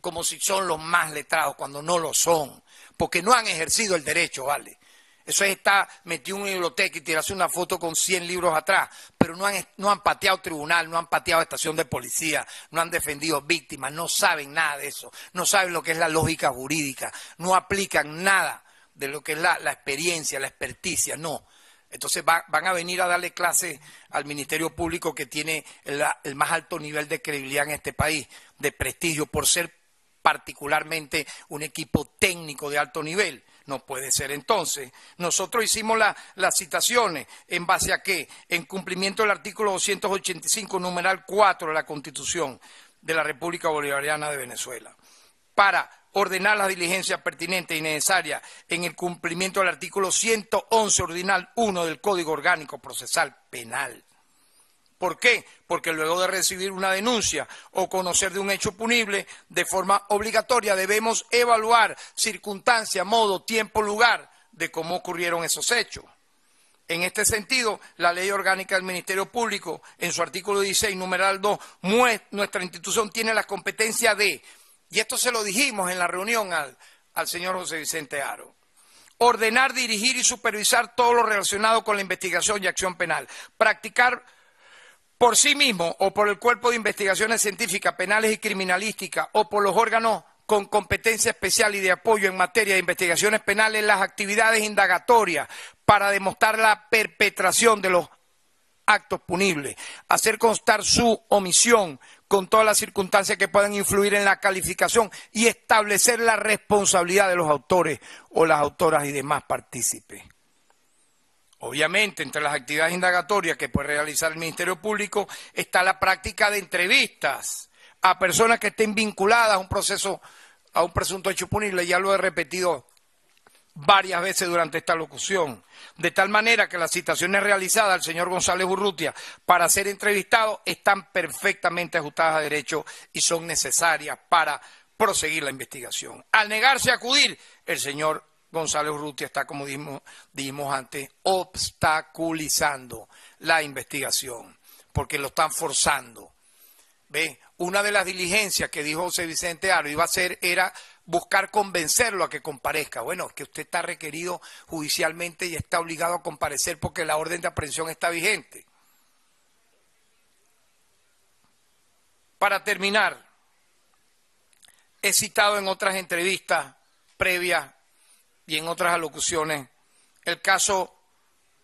como si son los más letrados cuando no lo son, porque no han ejercido el derecho, ¿vale? Eso es estar metido en una biblioteca y tirarse una foto con 100 libros atrás, pero no han, no han pateado tribunal, no han pateado estación de policía, no han defendido víctimas, no saben nada de eso, no saben lo que es la lógica jurídica, no aplican nada de lo que es la, experiencia, la experticia, no. Entonces van a venir a darle clase al Ministerio Público que tiene el más alto nivel de credibilidad en este país, de prestigio, por ser particularmente un equipo técnico de alto nivel. No puede ser entonces. Nosotros hicimos las citaciones en base a qué? En cumplimiento del artículo 285, numeral 4 de la Constitución de la República Bolivariana de Venezuela, para ordenar las diligencias pertinentes y necesarias en el cumplimiento del artículo 111, ordinal 1 del Código Orgánico Procesal Penal ¿Por qué? Porque luego de recibir una denuncia o conocer de un hecho punible, de forma obligatoria debemos evaluar circunstancia, modo, tiempo, lugar de cómo ocurrieron esos hechos. En este sentido, la Ley Orgánica del Ministerio Público, en su artículo 16, numeral 2, nuestra institución tiene la competencia de, y esto se lo dijimos en la reunión al, señor José Vicente Aro, ordenar, dirigir y supervisar todo lo relacionado con la investigación y acción penal, practicar por sí mismo o por el Cuerpo de Investigaciones Científicas, Penales y Criminalísticas o por los órganos con competencia especial y de apoyo en materia de investigaciones penales las actividades indagatorias para demostrar la perpetración de los actos punibles, hacer constar su omisión con todas las circunstancias que puedan influir en la calificación y establecer la responsabilidad de los autores o las autoras y demás partícipes. Obviamente, entre las actividades indagatorias que puede realizar el Ministerio Público está la práctica de entrevistas a personas que estén vinculadas a un proceso, a un presunto hecho punible. Ya lo he repetido varias veces durante esta locución. De tal manera que las citaciones realizadas al señor González Urrutia para ser entrevistado están perfectamente ajustadas a derecho y son necesarias para proseguir la investigación. Al negarse a acudir, el señor González Urrutia está, como dijimos, antes, obstaculizando la investigación, porque lo están forzando. ¿Ve? Una de las diligencias que dijo José Vicente Aro iba a hacer era buscar convencerlo a que comparezca. Bueno, que usted está requerido judicialmente y está obligado a comparecer porque la orden de aprehensión está vigente. Para terminar, he citado en otras entrevistas previas y en otras alocuciones el caso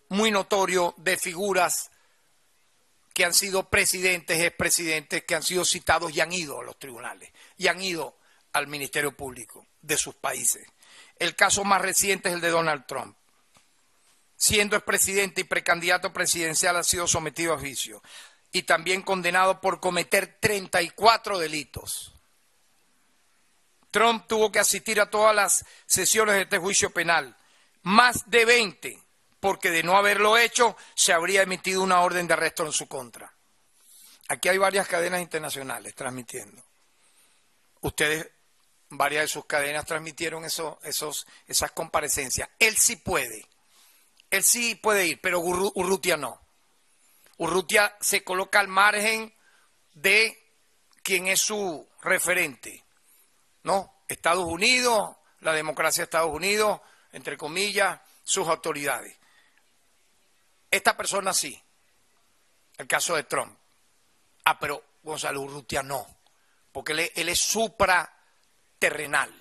muy notorio de figuras que han sido presidentes, expresidentes, que han sido citados y han ido a los tribunales y han ido al Ministerio Público de sus países. El caso más reciente es el de Donald Trump. Siendo expresidente y precandidato presidencial ha sido sometido a juicio y también condenado por cometer 34 delitos Trump tuvo que asistir a todas las sesiones de este juicio penal, más de 20, porque de no haberlo hecho se habría emitido una orden de arresto en su contra. Aquí hay varias cadenas internacionales transmitiendo. Ustedes, varias de sus cadenas transmitieron esas comparecencias. Él sí puede, él sí puede ir, pero Urrutia no. Urrutia se coloca al margen de quien es su referente. No, Estados Unidos, la democracia de Estados Unidos, entre comillas, sus autoridades. Esta persona sí, el caso de Trump. Ah, pero Gonzalo Urrutia no, porque él, él es supraterrenal.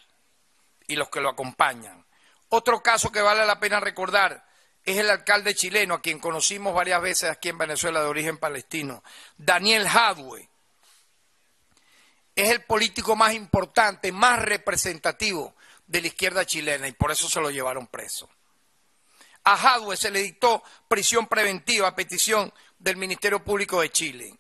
y los que lo acompañan. Otro caso que vale la pena recordar es el alcalde chileno, a quien conocimos varias veces aquí en Venezuela de origen palestino, Daniel Hadwe. Es el político más importante, más representativo de la izquierda chilena y por eso se lo llevaron preso. A Hadwe se le dictó prisión preventiva a petición del Ministerio Público de Chile.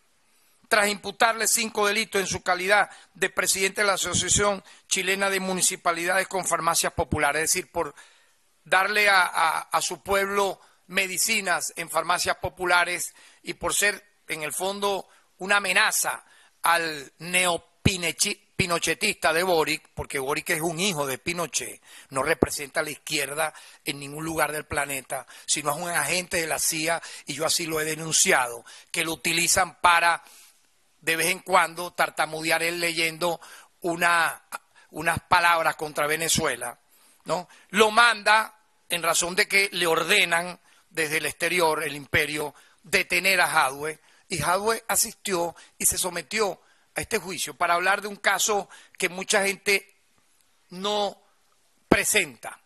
Tras imputarle cinco delitos en su calidad de presidente de la Asociación Chilena de Municipalidades con Farmacias Populares, es decir, por darle a, su pueblo medicinas en farmacias populares y por ser, en el fondo, una amenaza al neopinochetista de Boric, porque Boric es un hijo de Pinochet, no representa a la izquierda en ningún lugar del planeta, sino es un agente de la CIA, y yo así lo he denunciado, que lo utilizan para de vez en cuando tartamudear él leyendo una, unas palabras contra Venezuela, ¿no? Lo manda en razón de que le ordenan desde el exterior, el imperio, detener a Hadwe, y Hadwe asistió y se sometió a este juicio para hablar de un caso que mucha gente no presenta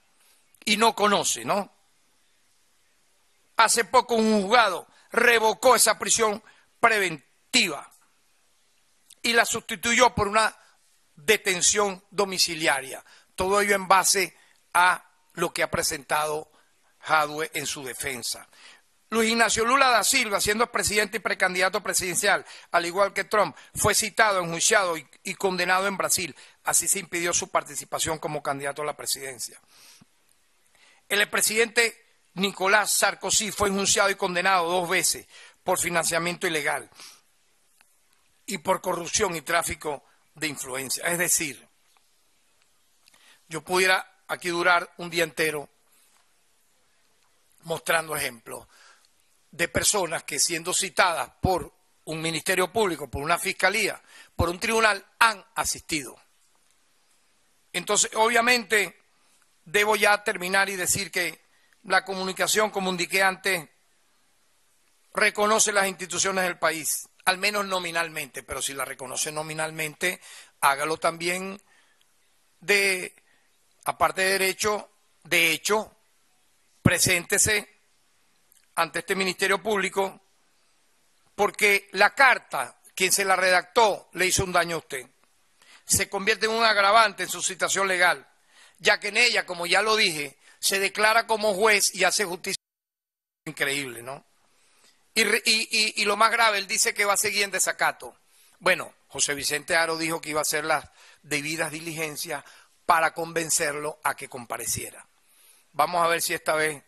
y no conoce, ¿no? Hace poco un juzgado revocó esa prisión preventiva y la sustituyó por una detención domiciliaria. Todo ello en base a lo que ha presentado Jadwe en su defensa. Luis Ignacio Lula da Silva, siendo presidente y precandidato presidencial, al igual que Trump, fue citado, enjuiciado y, condenado en Brasil. Así se impidió su participación como candidato a la presidencia. El presidente Nicolás Sarkozy fue enjuiciado y condenado dos veces por financiamiento ilegal y por corrupción y tráfico de influencia. Es decir, yo pudiera aquí durar un día entero mostrando ejemplos de personas que siendo citadas por un ministerio público, por una fiscalía, por un tribunal, han asistido. Entonces, obviamente, debo ya terminar y decir que la comunicación, como indiqué antes, reconoce las instituciones del país al menos nominalmente, pero si la reconoce nominalmente, hágalo también de, aparte de derecho, de hecho, preséntese ante este Ministerio Público, porque la carta, quien se la redactó, le hizo un daño a usted. Se convierte en un agravante en su situación legal, ya que en ella, como ya lo dije, se declara como juez y hace justicia. Increíble, ¿no? Y, lo más grave, él dice que va a seguir en desacato. Bueno, José Vicente Aro dijo que iba a hacer las debidas diligencias para convencerlo a que compareciera. Vamos a ver si esta vez,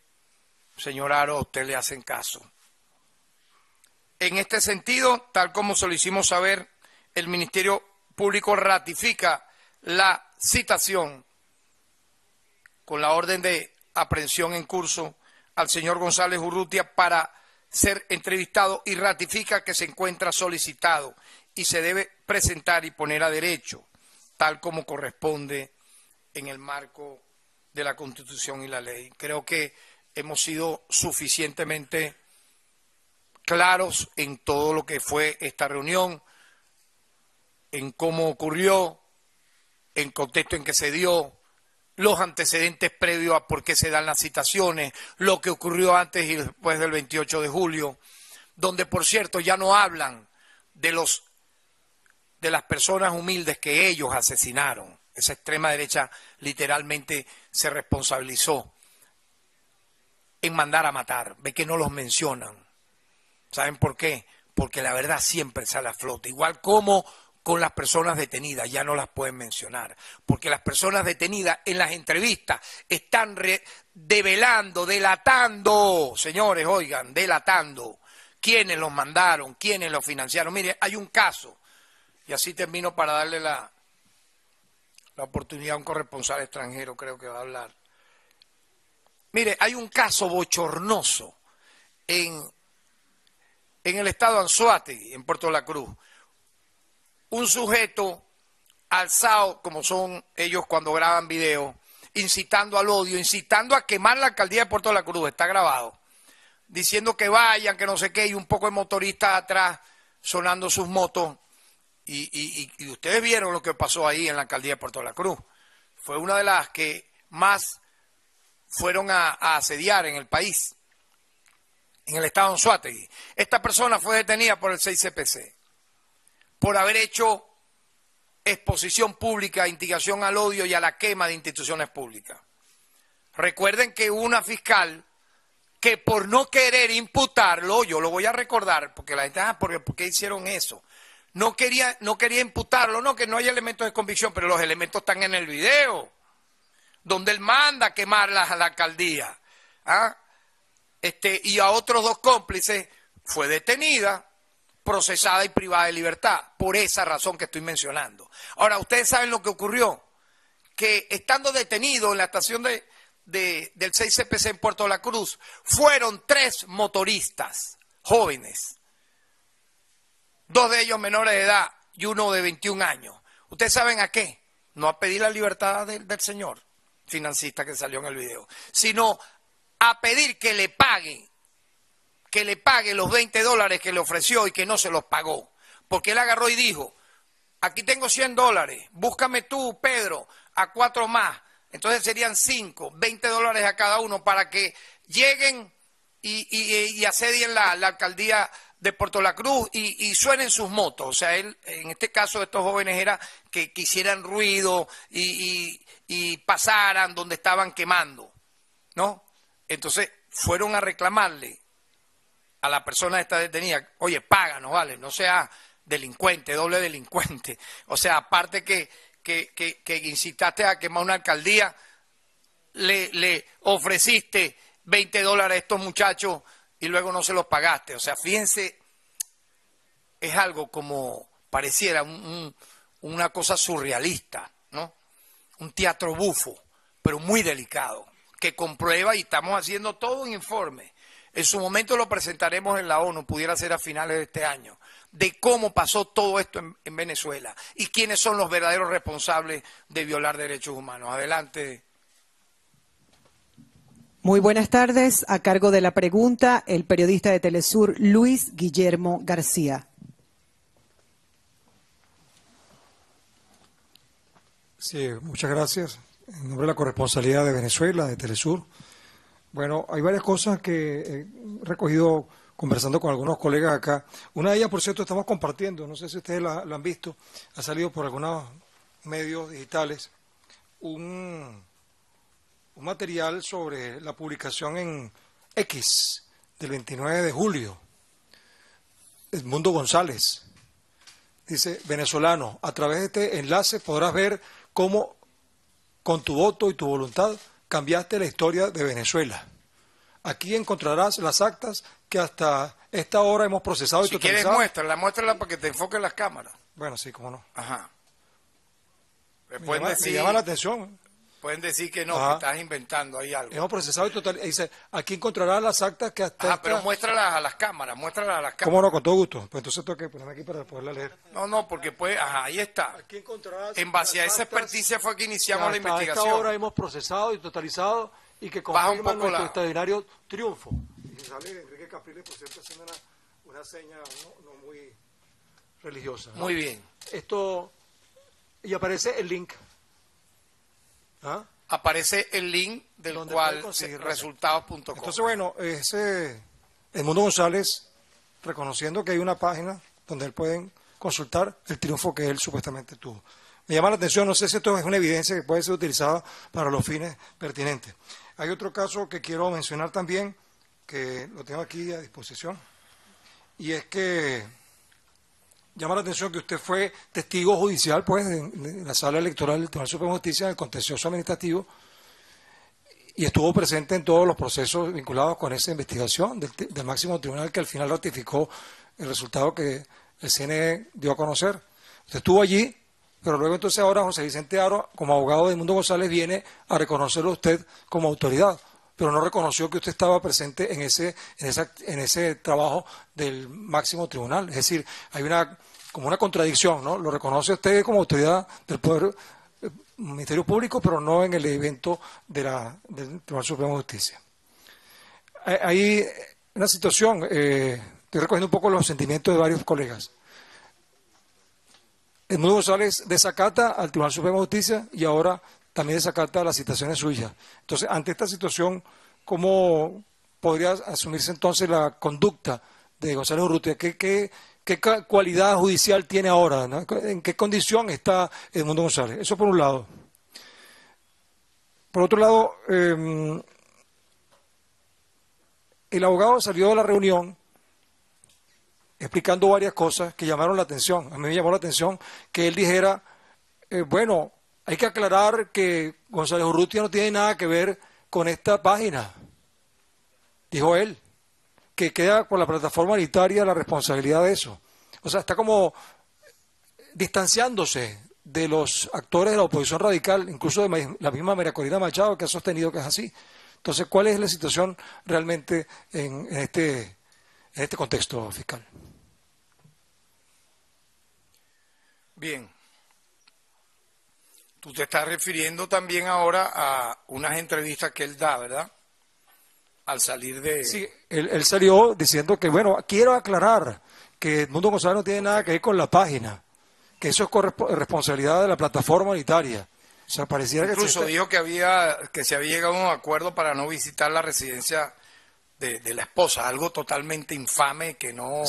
señor Aro, usted le hacen caso. En este sentido, tal como se lo hicimos saber, el Ministerio Público ratifica la citación con la orden de aprehensión en curso al señor González Urrutia para ser entrevistado y ratifica que se encuentra solicitado y se debe presentar y poner a derecho, tal como corresponde en el marco de la Constitución y la ley. Creo que hemos sido suficientemente claros en todo lo que fue esta reunión, en cómo ocurrió, en contexto en que se dio, los antecedentes previos a por qué se dan las citaciones, lo que ocurrió antes y después del 28 de julio, donde por cierto ya no hablan de los de las personas humildes que ellos asesinaron. Esa extrema derecha literalmente se responsabilizó en mandar a matar. Ve que no los mencionan. ¿Saben por qué? Porque la verdad siempre sale a flote. Igual como con las personas detenidas, ya no las pueden mencionar, porque las personas detenidas en las entrevistas están develando, delatando, señores, oigan, delatando quiénes los mandaron, quiénes los financiaron. Mire, hay un caso, y así termino para darle la, la oportunidad a un corresponsal extranjero, creo que va a hablar. Mire, hay un caso bochornoso en, en el estado de Anzuategui, en Puerto La Cruz un sujeto alzado, como son ellos cuando graban video, incitando al odio, incitando a quemar la alcaldía de Puerto la Cruz, está grabado, diciendo que vayan, que no sé qué, y un poco de motoristas atrás sonando sus motos. Y, ustedes vieron lo que pasó ahí en la alcaldía de Puerto la Cruz. fue una de las que más fueron a, asediar en el país, en el estado de Anzuategui. Esta persona fue detenida por el 6CPC por haber hecho exposición pública, instigación al odio y a la quema de instituciones públicas. Recuerden que una fiscal que por no querer imputarlo, yo lo voy a recordar, porque la gente, ah, ¿por qué hicieron eso? No quería, no quería imputarlo, no, que no hay elementos de convicción, pero los elementos están en el video, donde él manda a quemar la, la alcaldía. ¿ah? Este, y a otros dos cómplices fue detenida, procesada y privada de libertad, por esa razón que estoy mencionando. Ahora, ustedes saben lo que ocurrió, que estando detenido en la estación de, del 6CPC en Puerto La Cruz, fueron tres motoristas jóvenes, dos de ellos menores de edad y uno de 21 años. ¿Ustedes saben a qué? No a pedir la libertad del señor financista que salió en el video, sino a pedir que le paguen, que le pague los 20 dólares que le ofreció y que no se los pagó. Porque él agarró y dijo, aquí tengo 100 dólares, búscame tú, Pedro, a cuatro más. Entonces serían 5, 20 dólares a cada uno para que lleguen y, asedien la, alcaldía de Puerto La Cruz y, suenen sus motos. O sea, él, en este caso estos jóvenes era que quisieran ruido y, pasaran donde estaban quemando, ¿no? Entonces fueron a reclamarle a la persona esta detenida, oye, páganos, ¿vale? No sea delincuente, doble delincuente. O sea, aparte que que, incitaste a quemar una alcaldía, le, le ofreciste 20 dólares a estos muchachos y luego no se los pagaste. O sea, fíjense, es algo como pareciera una cosa surrealista, ¿no? Un teatro bufo, pero muy delicado, que comprueba y estamos haciendo todo un informe. En su momento lo presentaremos en la ONU, pudiera ser a finales de este año de cómo pasó todo esto en, Venezuela y quiénes son los verdaderos responsables de violar derechos humanos. Adelante. Muy buenas tardes. A cargo de la pregunta, el periodista de Telesur, Luis Guillermo García. Sí, muchas gracias. En nombre de la corresponsabilidad de Venezuela, de Telesur. Bueno, hay varias cosas que he recogido conversando con algunos colegas acá. Una de ellas, por cierto, estamos compartiendo, no sé si ustedes la, han visto, ha salido por algunos medios digitales, un, un material sobre la publicación en X del 29 de julio. Edmundo González dice, venezolano, a través de este enlace podrás ver cómo con tu voto y tu voluntad cambiaste la historia de Venezuela. Aquí encontrarás las actas que hasta esta hora hemos procesado y si quieres muéstrala, muéstrala para que te enfoquen las cámaras. Bueno, sí, cómo no. Ajá. Me, llama, la atención. Pueden decir que no, que estás inventando ahí algo. Hemos procesado y total. dice, aquí encontrarás las actas que hasta. Ah, pero muéstralas a las cámaras, muéstralas a las cámaras. ¿Cómo no? Con todo gusto. Pues entonces tengo que ponerme aquí para poderla leer. No, no, porque pues, ajá, ahí está. Aquí encontrarás. En base a esa experticia fue que iniciamos la investigación. Hasta ahora hemos procesado y totalizado y que confirman nuestro extraordinario triunfo. Y sale Enrique Capriles, por cierto, haciendo una, una seña no, muy religiosa. Muy bien. Esto, y aparece el link. ¿Ah? Aparece el link del cual resultados.com. Entonces, bueno, ese Edmundo González, reconociendo que hay una página donde él pueden consultar el triunfo que él supuestamente tuvo. Me llama la atención, no sé si esto es una evidencia que puede ser utilizada para los fines pertinentes. Hay otro caso que quiero mencionar también, que lo tengo aquí a disposición, y es que llama la atención que usted fue testigo judicial pues, en, la sala electoral del Tribunal Supremo de Justicia, en el contencioso administrativo, y estuvo presente en todos los procesos vinculados con esa investigación del, del máximo tribunal que al final ratificó el resultado que el CNE dio a conocer. Usted estuvo allí pero luego entonces ahora José Vicente Aro, como abogado de Mundo González, viene a reconocerlo a usted como autoridad, pero no reconoció que usted estaba presente en ese, en, esa, en ese trabajo del máximo tribunal. Es decir, hay una como una contradicción, ¿no? Lo reconoce usted como autoridad del Poder eh, Ministerio Público, pero no en el evento de la, del Tribunal Supremo de Justicia. Hay una situación, eh, estoy recogiendo un poco los sentimientos de varios colegas. Edmundo González desacata al Tribunal Supremo de Justicia y ahora también esa carta de las citaciones suyas. Entonces, ante esta situación, ¿cómo podría asumirse entonces la conducta de González Urrutia? ¿Qué, qué, qué cualidad judicial tiene ahora? ¿En qué condición está Edmundo González? Eso por un lado. Por otro lado, eh, el abogado salió de la reunión explicando varias cosas que llamaron la atención. A mí me llamó la atención que él dijera, eh, bueno, hay que aclarar que González Urrutia no tiene nada que ver con esta página, dijo él, que queda con la plataforma unitaria la responsabilidad de eso. O sea, está como distanciándose de los actores de la oposición radical, incluso de la misma María Corina Machado, que ha sostenido que es así. Entonces, ¿cuál es la situación realmente en, este, en este contexto fiscal? Bien. Tú te estás refiriendo también ahora a unas entrevistas que él da, ¿verdad? Al salir de... Sí, él, salió diciendo que, bueno, quiero aclarar que Edmundo González no tiene nada que ver con la página, que eso es responsabilidad de la plataforma unitaria. Incluso dijo que había que se había llegado a un acuerdo para no visitar la residencia de, la esposa, algo totalmente infame que no,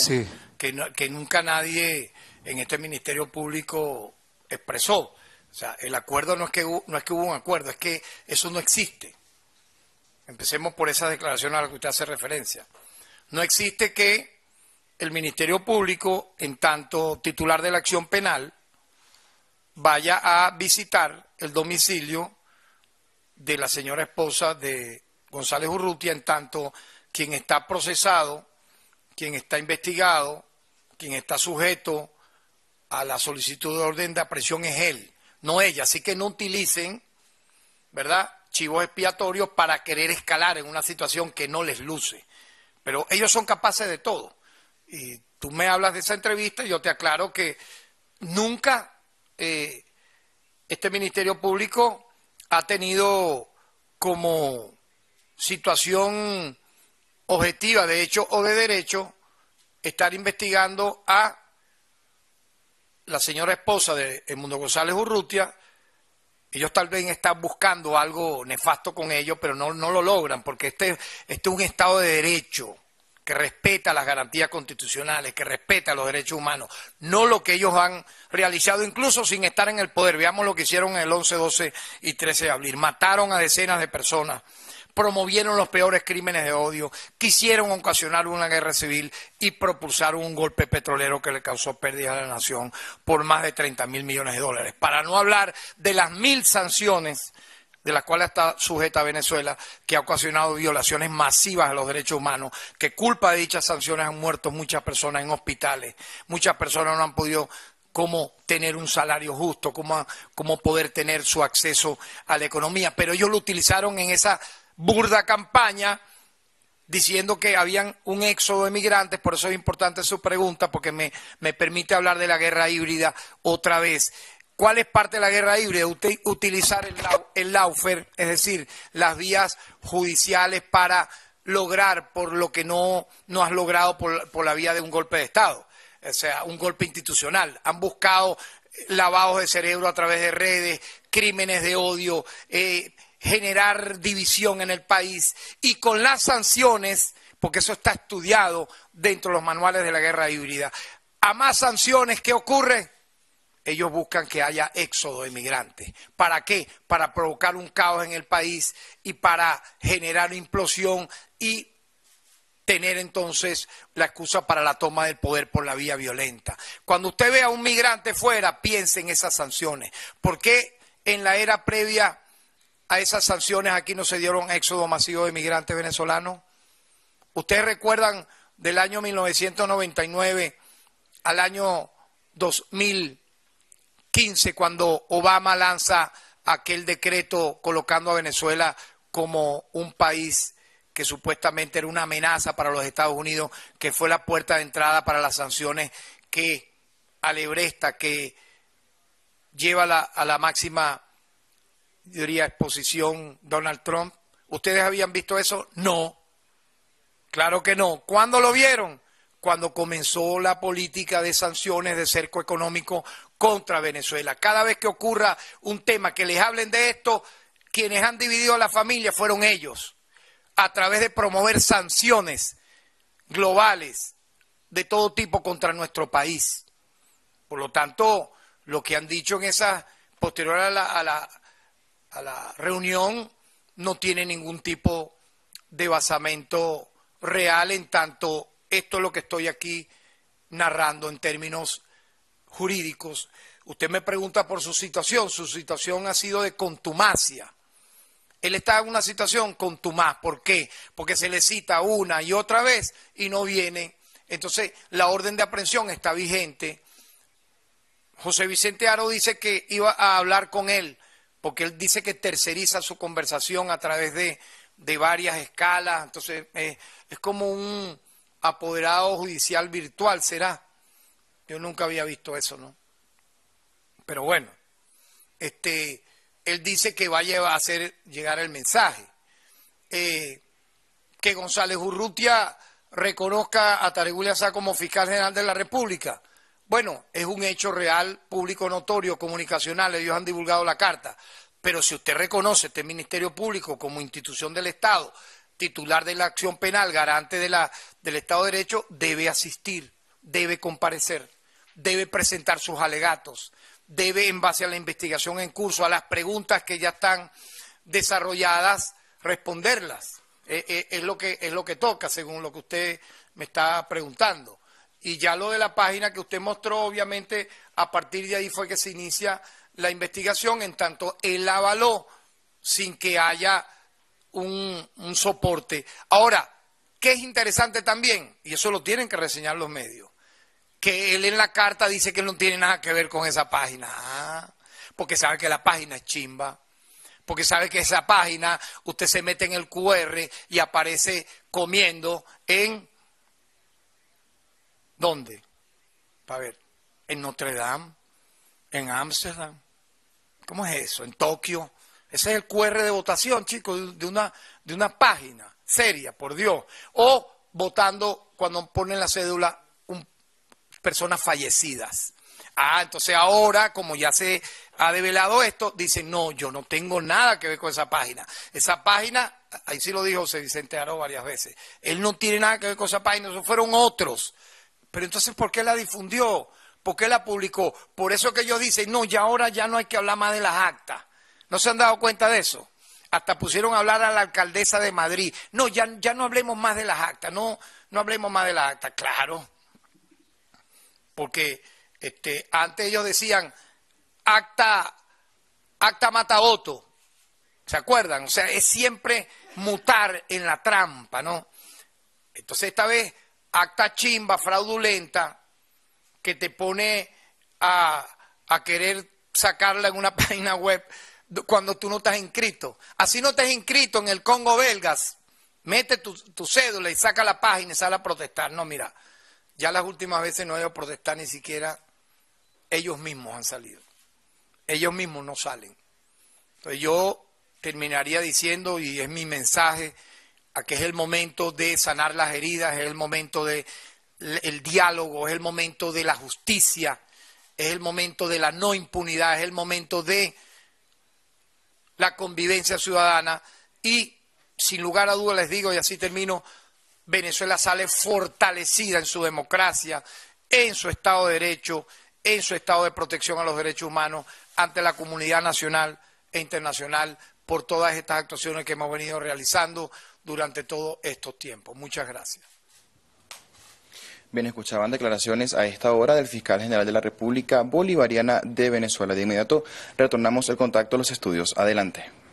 que nunca nadie en este ministerio público expresó. O sea, el acuerdo no es que no es que hubo un acuerdo, es que eso no existe. Empecemos por esa declaración a la que usted hace referencia. No existe que el Ministerio Público, en tanto titular de la acción penal, vaya a visitar el domicilio de la señora esposa de González Urrutia, en tanto quien está procesado, quien está investigado, quien está sujeto a la solicitud de orden de aprehensión es él, no ella. Así que no utilicen, ¿verdad?, chivos expiatorios para querer escalar en una situación que no les luce. Pero ellos son capaces de todo. Y tú me hablas de esa entrevista y yo te aclaro que nunca eh, este Ministerio Público ha tenido como situación objetiva, de hecho o de derecho, estar investigando a la señora esposa de Mundo González Urrutia. Ellos tal vez están buscando algo nefasto con ellos, pero no, no lo logran, porque este, este es un Estado de Derecho que respeta las garantías constitucionales, que respeta los derechos humanos, no lo que ellos han realizado incluso sin estar en el poder. Veamos lo que hicieron el 11, 12 y 13 de abril. Mataron a decenas de personas, promovieron los peores crímenes de odio, quisieron ocasionar una guerra civil y propulsaron un golpe petrolero que le causó pérdidas a la nación por más de 30 mil millones de dólares. Para no hablar de las mil sanciones de las cuales está sujeta Venezuela, que ha ocasionado violaciones masivas a los derechos humanos, que culpa de dichas sanciones han muerto muchas personas en hospitales, muchas personas no han podido cómo tener un salario justo, cómo, cómo poder tener su acceso a la economía. Pero ellos lo utilizaron en esa burda campaña diciendo que habían un éxodo de migrantes, por eso es importante su pregunta, porque me, me permite hablar de la guerra híbrida otra vez. ¿Cuál es parte de la guerra híbrida? Utilizar el, el laufer, es decir, las vías judiciales para lograr por lo que no, no has logrado por, la vía de un golpe de Estado, o sea, un golpe institucional. Han buscado lavados de cerebro a través de redes, crímenes de odio, eh, generar división en el país y con las sanciones, porque eso está estudiado dentro de los manuales de la guerra híbrida, a más sanciones, ¿qué ocurre? ellos buscan que haya éxodo de migrantes. ¿Para qué? Para provocar un caos en el país y para generar implosión y tener entonces la excusa para la toma del poder por la vía violenta. Cuando usted ve a un migrante fuera, piense en esas sanciones. ¿Por qué en la era previa a esas sanciones aquí no se dieron éxodo masivo de migrantes venezolanos? ¿Ustedes recuerdan del año 1999 al año 2000? 15, cuando Obama lanza aquel decreto colocando a Venezuela como un país que supuestamente era una amenaza para los Estados Unidos, que fue la puerta de entrada para las sanciones que alebresta, que lleva a la máxima, diría, exposición Donald Trump. ¿Ustedes habían visto eso? No. Claro que no. ¿Cuándo lo vieron? Cuando comenzó la política de sanciones de cerco económico contra Venezuela. Cada vez que ocurra un tema que les hablen de esto, quienes han dividido a la familia fueron ellos, a través de promover sanciones globales de todo tipo contra nuestro país. Por lo tanto, lo que han dicho en esa posterior a la, a la, a la reunión no tiene ningún tipo de basamento real en tanto esto es lo que estoy aquí narrando en términos jurídicos. Usted me pregunta por su situación, su situación ha sido de contumacia. Él está en una situación contumaz, ¿por qué? Porque se le cita una y otra vez y no viene. Entonces, la orden de aprehensión está vigente. José Vicente Aro dice que iba a hablar con él, porque él dice que terceriza su conversación a través de, varias escalas. Entonces, eh, es como un apoderado judicial virtual, ¿será? Yo nunca había visto eso, ¿no? Pero bueno, este, él dice que va a hacer llegar el mensaje. Eh, que González Urrutia reconozca a Taregulia Sá como fiscal general de la República. Bueno, es un hecho real, público notorio, comunicacional, ellos han divulgado la carta. Pero si usted reconoce este Ministerio Público como institución del Estado, titular de la acción penal, garante de la, del Estado de Derecho, debe asistir, debe comparecer debe presentar sus alegatos, debe, en base a la investigación en curso, a las preguntas que ya están desarrolladas, responderlas. Eh, eh, es, lo que, es lo que toca, según lo que usted me está preguntando. Y ya lo de la página que usted mostró, obviamente, a partir de ahí fue que se inicia la investigación, en tanto él avaló sin que haya un, soporte. Ahora, ¿qué es interesante también? Y eso lo tienen que reseñar los medios que él en la carta dice que no tiene nada que ver con esa página. Ah, porque sabe que la página es chimba. Porque sabe que esa página usted se mete en el QR y aparece comiendo en... ¿Dónde? Para ver. En Notre Dame, en Ámsterdam. ¿Cómo es eso? En Tokio. Ese es el QR de votación, chicos, de una, de una página seria, por Dios. O votando cuando ponen la cédula personas fallecidas. Ah, entonces ahora, como ya se ha develado esto, dicen, no, yo no tengo nada que ver con esa página. Esa página, ahí sí lo dijo José Vicente varias veces, él no tiene nada que ver con esa página, esos fueron otros. Pero entonces, ¿por qué la difundió? ¿Por qué la publicó? Por eso que ellos dicen, no, ya ahora ya no hay que hablar más de las actas. ¿No se han dado cuenta de eso? Hasta pusieron a hablar a la alcaldesa de Madrid. No, ya, ya no hablemos más de las actas, no, no hablemos más de las actas. Claro, porque este, antes ellos decían acta, acta mata otro, ¿se acuerdan? O sea, es siempre mutar en la trampa, ¿no? Entonces esta vez, acta chimba, fraudulenta, que te pone a, a querer sacarla en una página web cuando tú no estás inscrito. Así no estás inscrito en el Congo belgas, mete tu, tu cédula y saca la página y sale a protestar. No, mira, ya las últimas veces no he ido a protestar ni siquiera ellos mismos han salido. Ellos mismos no salen. Entonces yo terminaría diciendo, y es mi mensaje, a que es el momento de sanar las heridas, es el momento de el diálogo, es el momento de la justicia, es el momento de la no impunidad, es el momento de la convivencia ciudadana. Y sin lugar a dudas les digo, y así termino, Venezuela sale fortalecida en su democracia, en su Estado de Derecho, en su estado de protección a los derechos humanos ante la comunidad nacional e internacional por todas estas actuaciones que hemos venido realizando durante todos estos tiempos. Muchas gracias. Bien, escuchaban declaraciones a esta hora del fiscal general de la República Bolivariana de Venezuela. De inmediato retornamos el contacto a los estudios. Adelante.